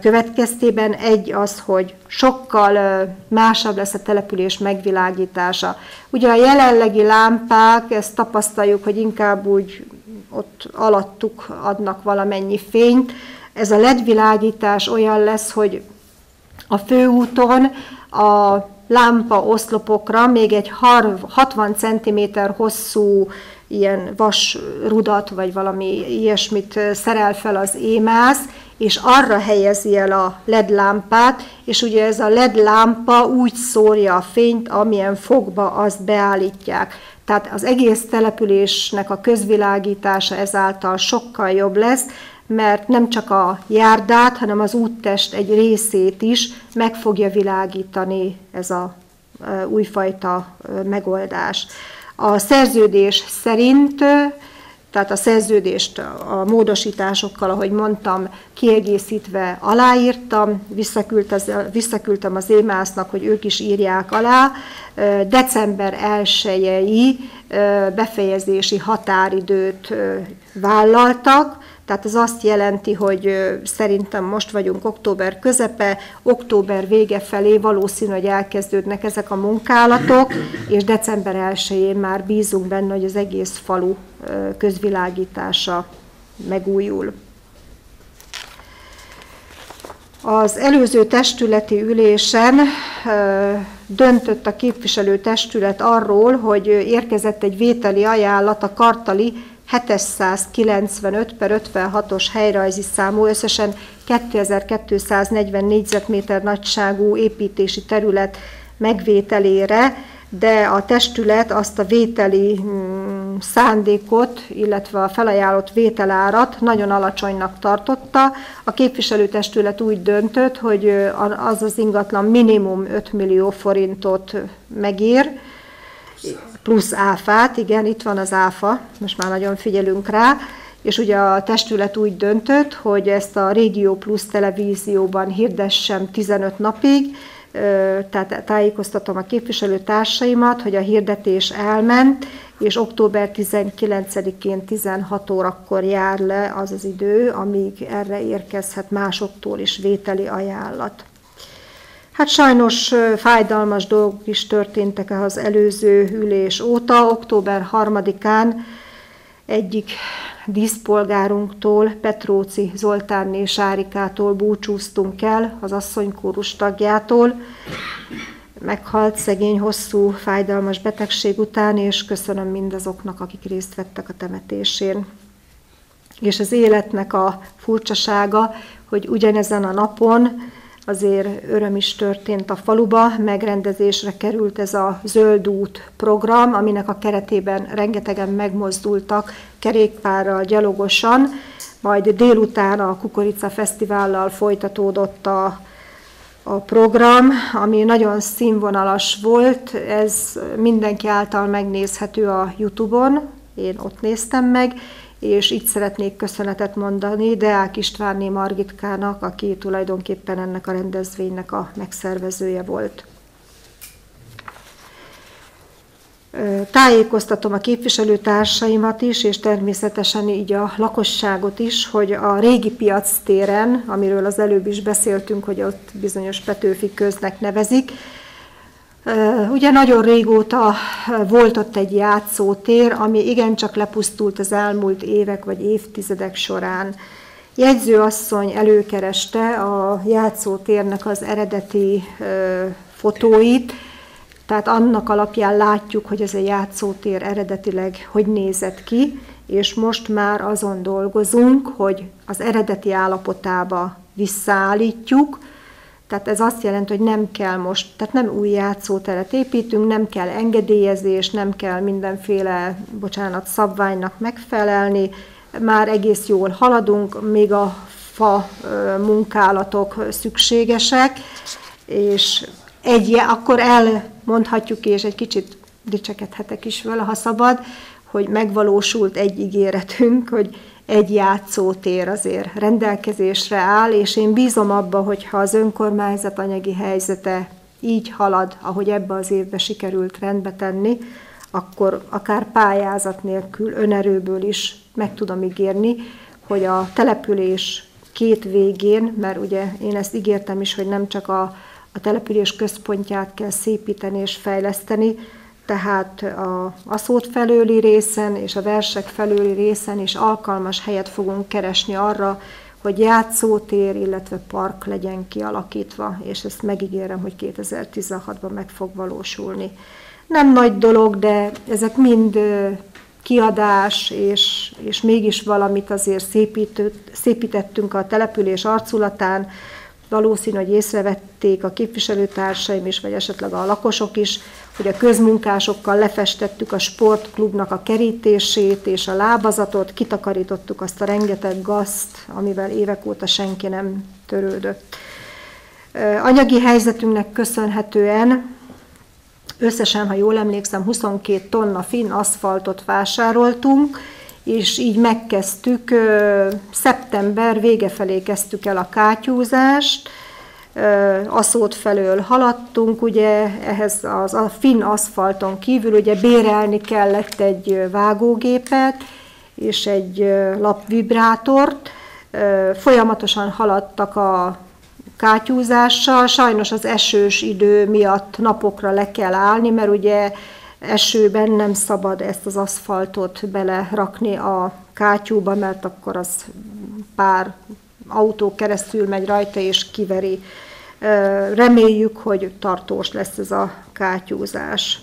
következtében egy az, hogy sokkal másabb lesz a település megvilágítása. Ugye a jelenlegi lámpák, ezt tapasztaljuk, hogy inkább úgy ott alattuk adnak valamennyi fényt. Ez a LED világítás olyan lesz, hogy a főúton a lámpa oszlopokra még egy 60 cm hosszú ilyen vasrudat, vagy valami ilyesmit szerel fel az émász, és arra helyezi el a LED lámpát, és ugye ez a LED lámpa úgy szórja a fényt, amilyen fogba azt beállítják. Tehát az egész településnek a közvilágítása ezáltal sokkal jobb lesz, mert nem csak a járdát, hanem az úttest egy részét is meg fogja világítani ez a újfajta megoldás. A szerződés szerint tehát a szerződést a módosításokkal, ahogy mondtam, kiegészítve aláírtam, visszaküldtem az émásznak, hogy ők is írják alá. December 1 befejezési határidőt vállaltak, tehát ez azt jelenti, hogy szerintem most vagyunk október közepe, október vége felé valószínű, hogy elkezdődnek ezek a munkálatok, és december 1-én már bízunk benne, hogy az egész falu közvilágítása megújul. Az előző testületi ülésen döntött a képviselő testület arról, hogy érkezett egy vételi ajánlat a kartali 795 per 56-os helyrajzi számú, összesen 2240 négyzetméter nagyságú építési terület megvételére, de a testület azt a vételi mm, szándékot, illetve a felajánlott vételárat nagyon alacsonynak tartotta. A képviselőtestület úgy döntött, hogy az az ingatlan minimum 5 millió forintot megér, plusz áfát, igen, itt van az áfa, most már nagyon figyelünk rá, és ugye a testület úgy döntött, hogy ezt a Régió Plus televízióban hirdessem 15 napig, tehát tájékoztatom a képviselőtársaimat, hogy a hirdetés elment, és október 19-én 16 órakor jár le az az idő, amíg erre érkezhet másoktól is vételi ajánlat. Hát sajnos fájdalmas dolgok is történtek az előző ülés óta. Október 3-án egyik díszpolgárunktól, Petróci Zoltánné Sárikától búcsúztunk el, az asszonykórus tagjától. Meghalt szegény, hosszú, fájdalmas betegség után, és köszönöm mindazoknak, akik részt vettek a temetésén. És az életnek a furcsasága, hogy ugyanezen a napon azért öröm is történt a faluba, megrendezésre került ez a Zöld út program, aminek a keretében rengetegen megmozdultak kerékpárral, gyalogosan, majd délután a Kukorica Fesztivállal folytatódott a, a program, ami nagyon színvonalas volt, ez mindenki által megnézhető a Youtube-on, én ott néztem meg, és itt szeretnék köszönetet mondani Deák Istvánné Margitkának, aki tulajdonképpen ennek a rendezvénynek a megszervezője volt. Tájékoztatom a képviselőtársaimat is, és természetesen így a lakosságot is, hogy a régi piac téren, amiről az előbb is beszéltünk, hogy ott bizonyos Petőfi köznek nevezik, Ugye nagyon régóta volt ott egy játszótér, ami igencsak lepusztult az elmúlt évek vagy évtizedek során. Jegyzőasszony előkereste a játszótérnek az eredeti fotóit, tehát annak alapján látjuk, hogy ez a játszótér eredetileg hogy nézett ki, és most már azon dolgozunk, hogy az eredeti állapotába visszaállítjuk, tehát ez azt jelenti, hogy nem kell most, tehát nem új játszóteret építünk, nem kell engedélyezés, nem kell mindenféle, bocsánat, szabványnak megfelelni, már egész jól haladunk, még a fa munkálatok szükségesek, és egy, akkor elmondhatjuk, és egy kicsit dicsekedhetek is vele, ha szabad, hogy megvalósult egy ígéretünk, hogy egy játszótér azért rendelkezésre áll, és én bízom abba, hogy ha az önkormányzat anyagi helyzete így halad, ahogy ebbe az évbe sikerült rendbe tenni, akkor akár pályázat nélkül, önerőből is meg tudom ígérni, hogy a település két végén, mert ugye én ezt ígértem is, hogy nem csak a, a település központját kell szépíteni és fejleszteni, tehát a, a szót felőli részen és a versek felőli részen is alkalmas helyet fogunk keresni arra, hogy játszótér, illetve park legyen kialakítva, és ezt megígérem, hogy 2016-ban meg fog valósulni. Nem nagy dolog, de ezek mind kiadás, és, és mégis valamit azért szépített, szépítettünk a település arculatán, valószínű, hogy észrevették a képviselőtársaim is, vagy esetleg a lakosok is, hogy a közmunkásokkal lefestettük a sportklubnak a kerítését és a lábazatot, kitakarítottuk azt a rengeteg gazt, amivel évek óta senki nem törődött. Anyagi helyzetünknek köszönhetően összesen, ha jól emlékszem, 22 tonna finn aszfaltot vásároltunk, és így megkezdtük, szeptember vége felé kezdtük el a kátyúzást, aszót felől haladtunk, ugye ehhez az, a finn aszfalton kívül ugye bérelni kellett egy vágógépet és egy lapvibrátort, folyamatosan haladtak a kátyúzással, sajnos az esős idő miatt napokra le kell állni, mert ugye esőben nem szabad ezt az aszfaltot belerakni a kátyúba, mert akkor az pár autó keresztül megy rajta és kiveri. Reméljük, hogy tartós lesz ez a kátyúzás.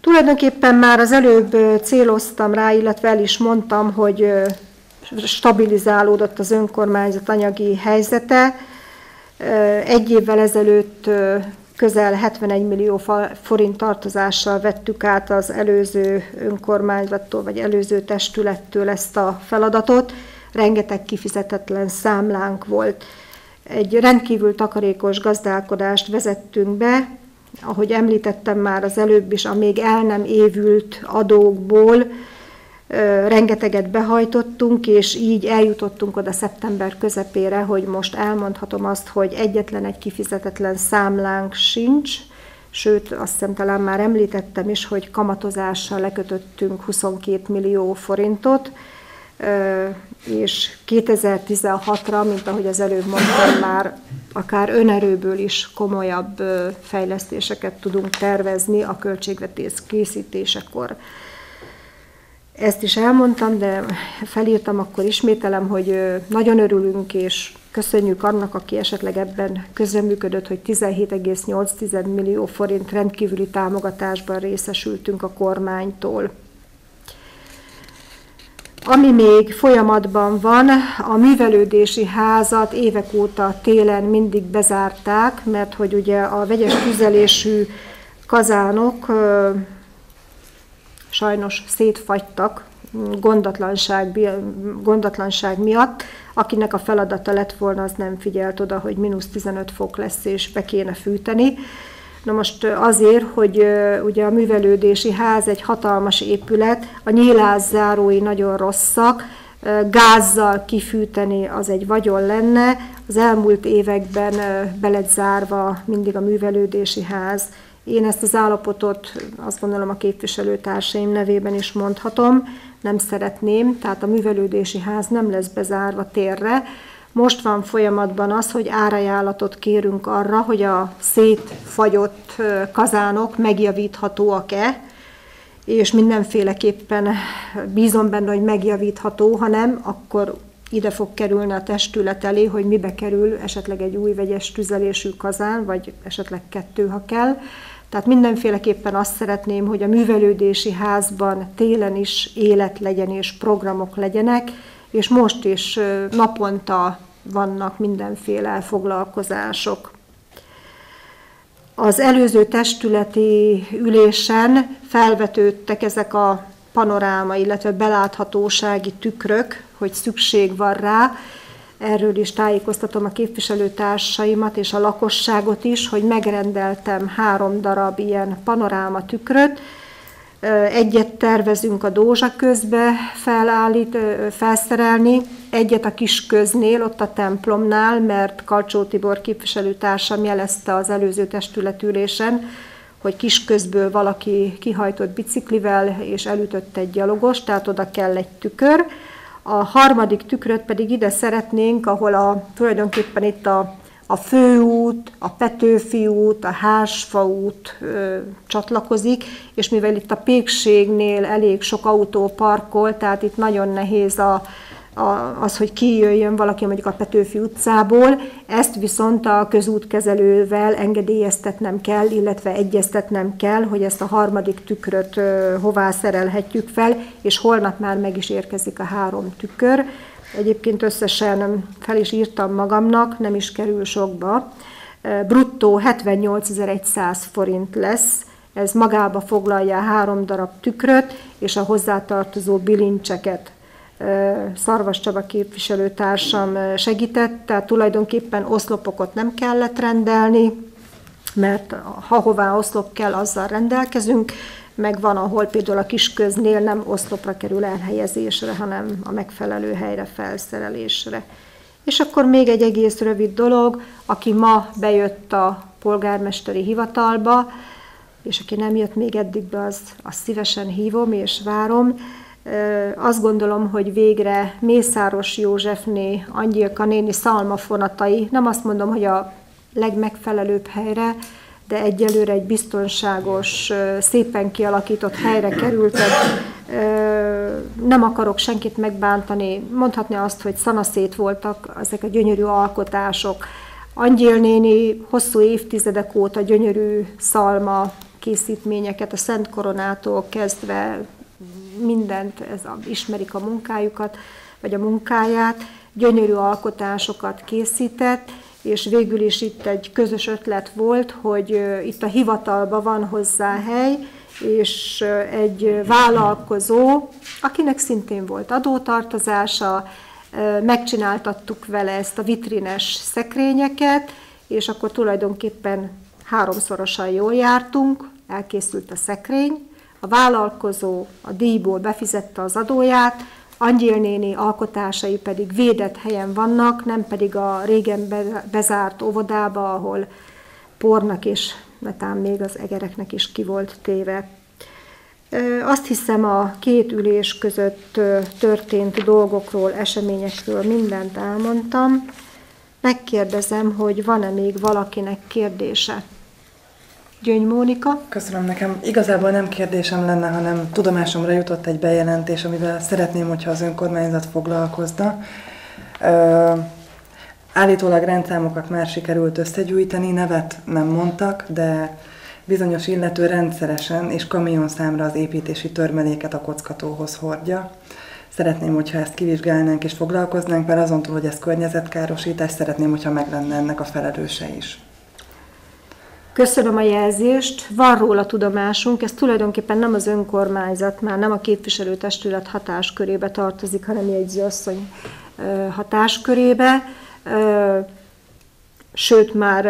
Tulajdonképpen már az előbb céloztam rá, illetve el is mondtam, hogy stabilizálódott az önkormányzat anyagi helyzete. Egy évvel ezelőtt közel 71 millió forint tartozással vettük át az előző önkormányzattól vagy előző testülettől ezt a feladatot. Rengeteg kifizetetlen számlánk volt. Egy rendkívül takarékos gazdálkodást vezettünk be, ahogy említettem már az előbb is, a még el nem évült adókból, rengeteget behajtottunk, és így eljutottunk oda szeptember közepére, hogy most elmondhatom azt, hogy egyetlen egy kifizetetlen számlánk sincs, sőt, azt hiszem talán már említettem is, hogy kamatozással lekötöttünk 22 millió forintot, és 2016-ra, mint ahogy az előbb mondtam, már akár önerőből is komolyabb fejlesztéseket tudunk tervezni a költségvetés készítésekor. Ezt is elmondtam, de felírtam, akkor ismételem, hogy nagyon örülünk, és köszönjük annak, aki esetleg ebben közreműködött, hogy 17,8 millió forint rendkívüli támogatásban részesültünk a kormánytól. Ami még folyamatban van, a művelődési házat évek óta télen mindig bezárták, mert hogy ugye a vegyes tüzelésű kazánok sajnos szétfagytak gondatlanság, gondatlanság miatt. Akinek a feladata lett volna, az nem figyelt oda, hogy mínusz 15 fok lesz, és be kéne fűteni. Na most azért, hogy ugye a művelődési ház egy hatalmas épület, a nyílászárói nagyon rosszak, gázzal kifűteni az egy vagyon lenne. Az elmúlt években be lett zárva mindig a művelődési ház. Én ezt az állapotot azt gondolom a képviselőtársaim nevében is mondhatom, nem szeretném, tehát a művelődési ház nem lesz bezárva térre, most van folyamatban az, hogy árajánlatot kérünk arra, hogy a szétfagyott kazánok megjavíthatóak-e, és mindenféleképpen bízom benne, hogy megjavítható, ha nem, akkor ide fog kerülni a testület elé, hogy mibe kerül esetleg egy új vegyes tüzelésű kazán, vagy esetleg kettő, ha kell. Tehát mindenféleképpen azt szeretném, hogy a művelődési házban télen is élet legyen és programok legyenek, és most is naponta vannak mindenféle foglalkozások. Az előző testületi ülésen felvetődtek ezek a panoráma, illetve beláthatósági tükrök, hogy szükség van rá. Erről is tájékoztatom a képviselőtársaimat és a lakosságot is, hogy megrendeltem három darab ilyen panoráma tükröt, Egyet tervezünk a Dózsa közbe felállít, felszerelni, egyet a Kisköznél, ott a templomnál, mert Kalcsó Tibor képviselőtársam jelezte az előző testületülésen, hogy Kisközből valaki kihajtott biciklivel és elütött egy gyalogos, tehát oda kell egy tükör. A harmadik tükröt pedig ide szeretnénk, ahol a, tulajdonképpen itt a a főút, a Petőfi út, a Hársfa út ö, csatlakozik, és mivel itt a pékségnél elég sok autó parkol, tehát itt nagyon nehéz a, a, az, hogy kijöjjön valaki mondjuk a Petőfi utcából, ezt viszont a közútkezelővel engedélyeztetnem kell, illetve egyeztetnem kell, hogy ezt a harmadik tükröt ö, hová szerelhetjük fel, és holnap már meg is érkezik a három tükör. Egyébként összesen fel is írtam magamnak, nem is kerül sokba. Bruttó 78.100 forint lesz, ez magába foglalja három darab tükröt és a hozzátartozó bilincseket. Szarvas Csaba képviselőtársam segített, tehát tulajdonképpen oszlopokat nem kellett rendelni, mert ha hová oszlop kell, azzal rendelkezünk, meg van, ahol például a kisköznél nem oszlopra kerül elhelyezésre, hanem a megfelelő helyre felszerelésre. És akkor még egy egész rövid dolog, aki ma bejött a polgármesteri hivatalba, és aki nem jött még eddig be, az, azt szívesen hívom és várom. Azt gondolom, hogy végre Mészáros Józsefné, Angyilka néni szalmafonatai, nem azt mondom, hogy a legmegfelelőbb helyre, de egyelőre egy biztonságos, szépen kialakított helyre kerültek. Nem akarok senkit megbántani, mondhatni azt, hogy szanaszét voltak ezek a gyönyörű alkotások. Angyél néni hosszú évtizedek óta gyönyörű szalma készítményeket, a Szent Koronától kezdve mindent, ez a, ismerik a munkájukat, vagy a munkáját, gyönyörű alkotásokat készített, és végül is itt egy közös ötlet volt, hogy itt a hivatalban van hozzá hely, és egy vállalkozó, akinek szintén volt adótartozása, megcsináltattuk vele ezt a vitrines szekrényeket, és akkor tulajdonképpen háromszorosan jól jártunk, elkészült a szekrény, a vállalkozó a díjból befizette az adóját, Angyél néni alkotásai pedig védett helyen vannak, nem pedig a régen bezárt óvodába, ahol pornak és netán még az egereknek is ki volt téve. Azt hiszem a két ülés között történt dolgokról, eseményekről mindent elmondtam. Megkérdezem, hogy van-e még valakinek kérdése. Gyöngy Mónika. Köszönöm nekem. Igazából nem kérdésem lenne, hanem tudomásomra jutott egy bejelentés, amivel szeretném, hogyha az önkormányzat foglalkozna. Ö, állítólag rendszámokat már sikerült összegyűjteni, nevet nem mondtak, de bizonyos illető rendszeresen és kamionszámra az építési törmeléket a kockatóhoz hordja. Szeretném, hogyha ezt kivizsgálnánk és foglalkoznánk, mert azon túl, hogy ez környezetkárosítás, szeretném, hogyha meg lenne ennek a felelőse is. Köszönöm a jelzést, van róla tudomásunk, ez tulajdonképpen nem az önkormányzat, már nem a képviselőtestület hatáskörébe tartozik, hanem jegyzőasszony hatáskörébe. Sőt, már,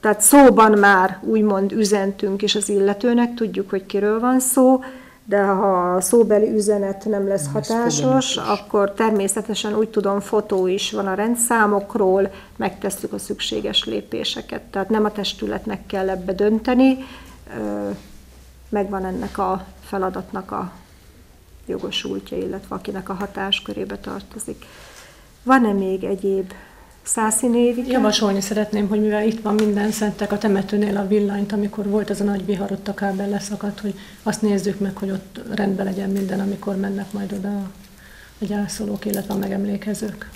tehát szóban már úgymond üzentünk is az illetőnek, tudjuk, hogy kiről van szó, de ha a szóbeli üzenet nem lesz nem hatásos, akkor természetesen úgy tudom, fotó is van a rendszámokról, megtesszük a szükséges lépéseket. Tehát nem a testületnek kell ebbe dönteni, megvan ennek a feladatnak a jogosultja, illetve akinek a hatáskörébe tartozik. Van-e még egyéb Szászi Javasolni szeretném, hogy mivel itt van minden szentek a temetőnél a villanyt, amikor volt az a nagy vihar, ott a kábel leszakadt, hogy azt nézzük meg, hogy ott rendben legyen minden, amikor mennek majd oda a gyászolók, illetve a megemlékezők.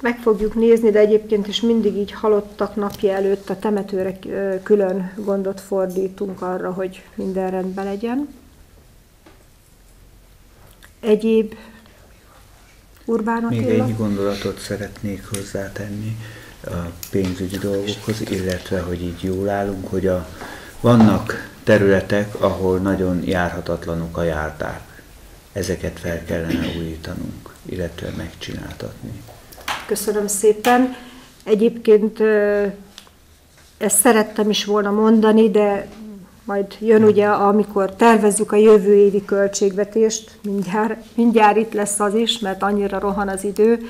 Meg fogjuk nézni, de egyébként is mindig így halottak napja előtt a temetőre külön gondot fordítunk arra, hogy minden rendben legyen. Egyéb Urbán Attila. Még egy gondolatot szeretnék hozzátenni a pénzügyi dolgokhoz, illetve hogy így jól állunk, hogy a, vannak területek, ahol nagyon járhatatlanok a járdák. Ezeket fel kellene újítanunk, illetve megcsináltatni. Köszönöm szépen. Egyébként ezt szerettem is volna mondani, de majd jön ugye, amikor tervezzük a jövő évi költségvetést, mindjárt, mindjárt itt lesz az is, mert annyira rohan az idő.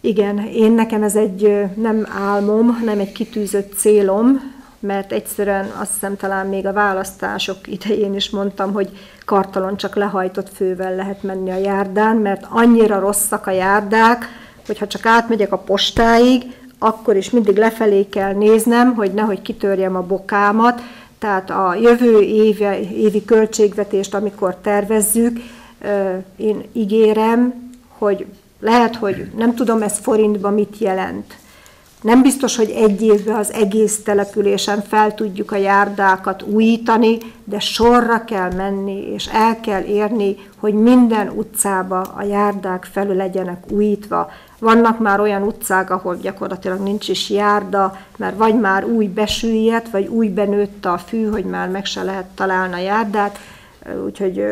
Igen, én nekem ez egy nem álmom, nem egy kitűzött célom, mert egyszerűen azt hiszem talán még a választások idején is mondtam, hogy kartalon csak lehajtott fővel lehet menni a járdán, mert annyira rosszak a járdák, hogy ha csak átmegyek a postáig, akkor is mindig lefelé kell néznem, hogy nehogy kitörjem a bokámat, tehát a jövő éve, évi költségvetést, amikor tervezzük, én ígérem, hogy lehet, hogy nem tudom ez forintban mit jelent. Nem biztos, hogy egy évben az egész településen fel tudjuk a járdákat újítani, de sorra kell menni, és el kell érni, hogy minden utcába a járdák felül legyenek újítva. Vannak már olyan utcák, ahol gyakorlatilag nincs is járda, mert vagy már új besüllyedt, vagy új benőtt a fű, hogy már meg se lehet találni a járdát. Úgyhogy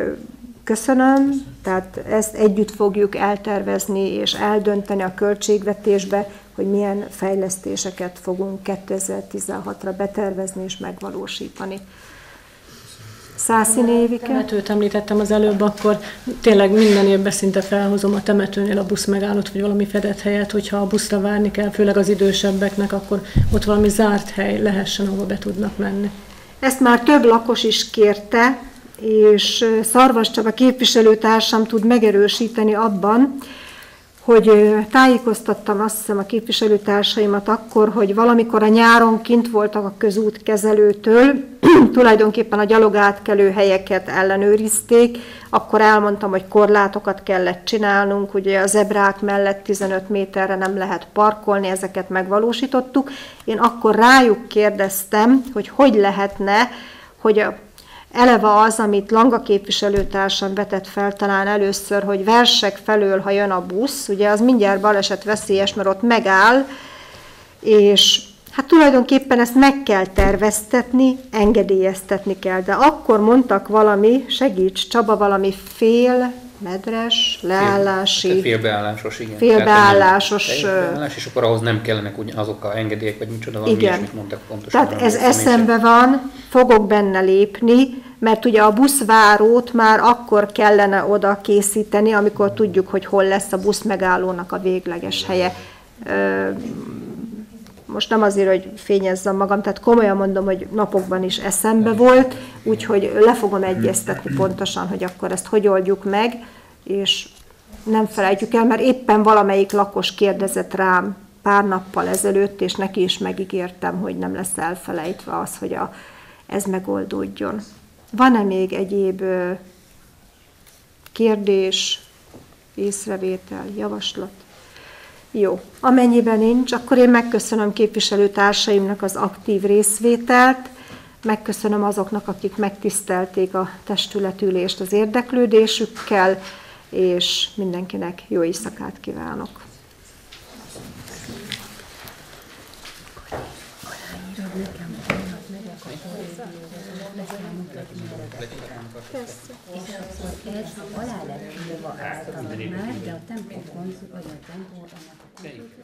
köszönöm, tehát ezt együtt fogjuk eltervezni és eldönteni a költségvetésbe, hogy milyen fejlesztéseket fogunk 2016-ra betervezni és megvalósítani. Szászi Évike. Temetőt említettem az előbb, akkor tényleg minden évben szinte felhozom a temetőnél a busz megállott, vagy valami fedett helyet, hogyha a buszra várni kell, főleg az idősebbeknek, akkor ott valami zárt hely lehessen, ahova be tudnak menni. Ezt már több lakos is kérte, és Szarvas Csaba képviselőtársam tud megerősíteni abban, hogy tájékoztattam azt hiszem a képviselőtársaimat akkor, hogy valamikor a nyáron kint voltak a közútkezelőtől, tulajdonképpen a gyalogátkelő helyeket ellenőrizték, akkor elmondtam, hogy korlátokat kellett csinálnunk, ugye a zebrák mellett 15 méterre nem lehet parkolni, ezeket megvalósítottuk. Én akkor rájuk kérdeztem, hogy hogy lehetne, hogy a Eleve az, amit Langa képviselőtársam vetett fel talán először, hogy versek felől, ha jön a busz, ugye az mindjárt baleset veszélyes, mert ott megáll, és hát tulajdonképpen ezt meg kell terveztetni, engedélyeztetni kell. De akkor mondtak valami, segíts Csaba, valami fél medres, leállási... Fél, félbeállásos, igen. Félbeállásos... Félbeállás, és akkor ahhoz nem kellenek azok a engedélyek, vagy micsoda, valami igen. ilyesmit mondtak pontosan. Tehát ez eszembe van, fogok benne lépni, mert ugye a buszvárót már akkor kellene oda készíteni, amikor tudjuk, hogy hol lesz a busz megállónak a végleges helye. Most nem azért, hogy fényezzem magam, tehát komolyan mondom, hogy napokban is eszembe volt, úgyhogy le fogom egyeztetni pontosan, hogy akkor ezt hogy oldjuk meg, és nem felejtjük el, mert éppen valamelyik lakos kérdezett rám pár nappal ezelőtt, és neki is megígértem, hogy nem lesz elfelejtve az, hogy a, ez megoldódjon. Van-e még egyéb kérdés, észrevétel, javaslat? Jó, amennyiben nincs, akkor én megköszönöm képviselőtársaimnak az aktív részvételt. Megköszönöm azoknak, akik megtisztelték a testületülést az érdeklődésükkel, és mindenkinek jó éjszakát kívánok. Ez alá lett írva általán már, de a tempó konzul, vagy a tempó annak a konzul,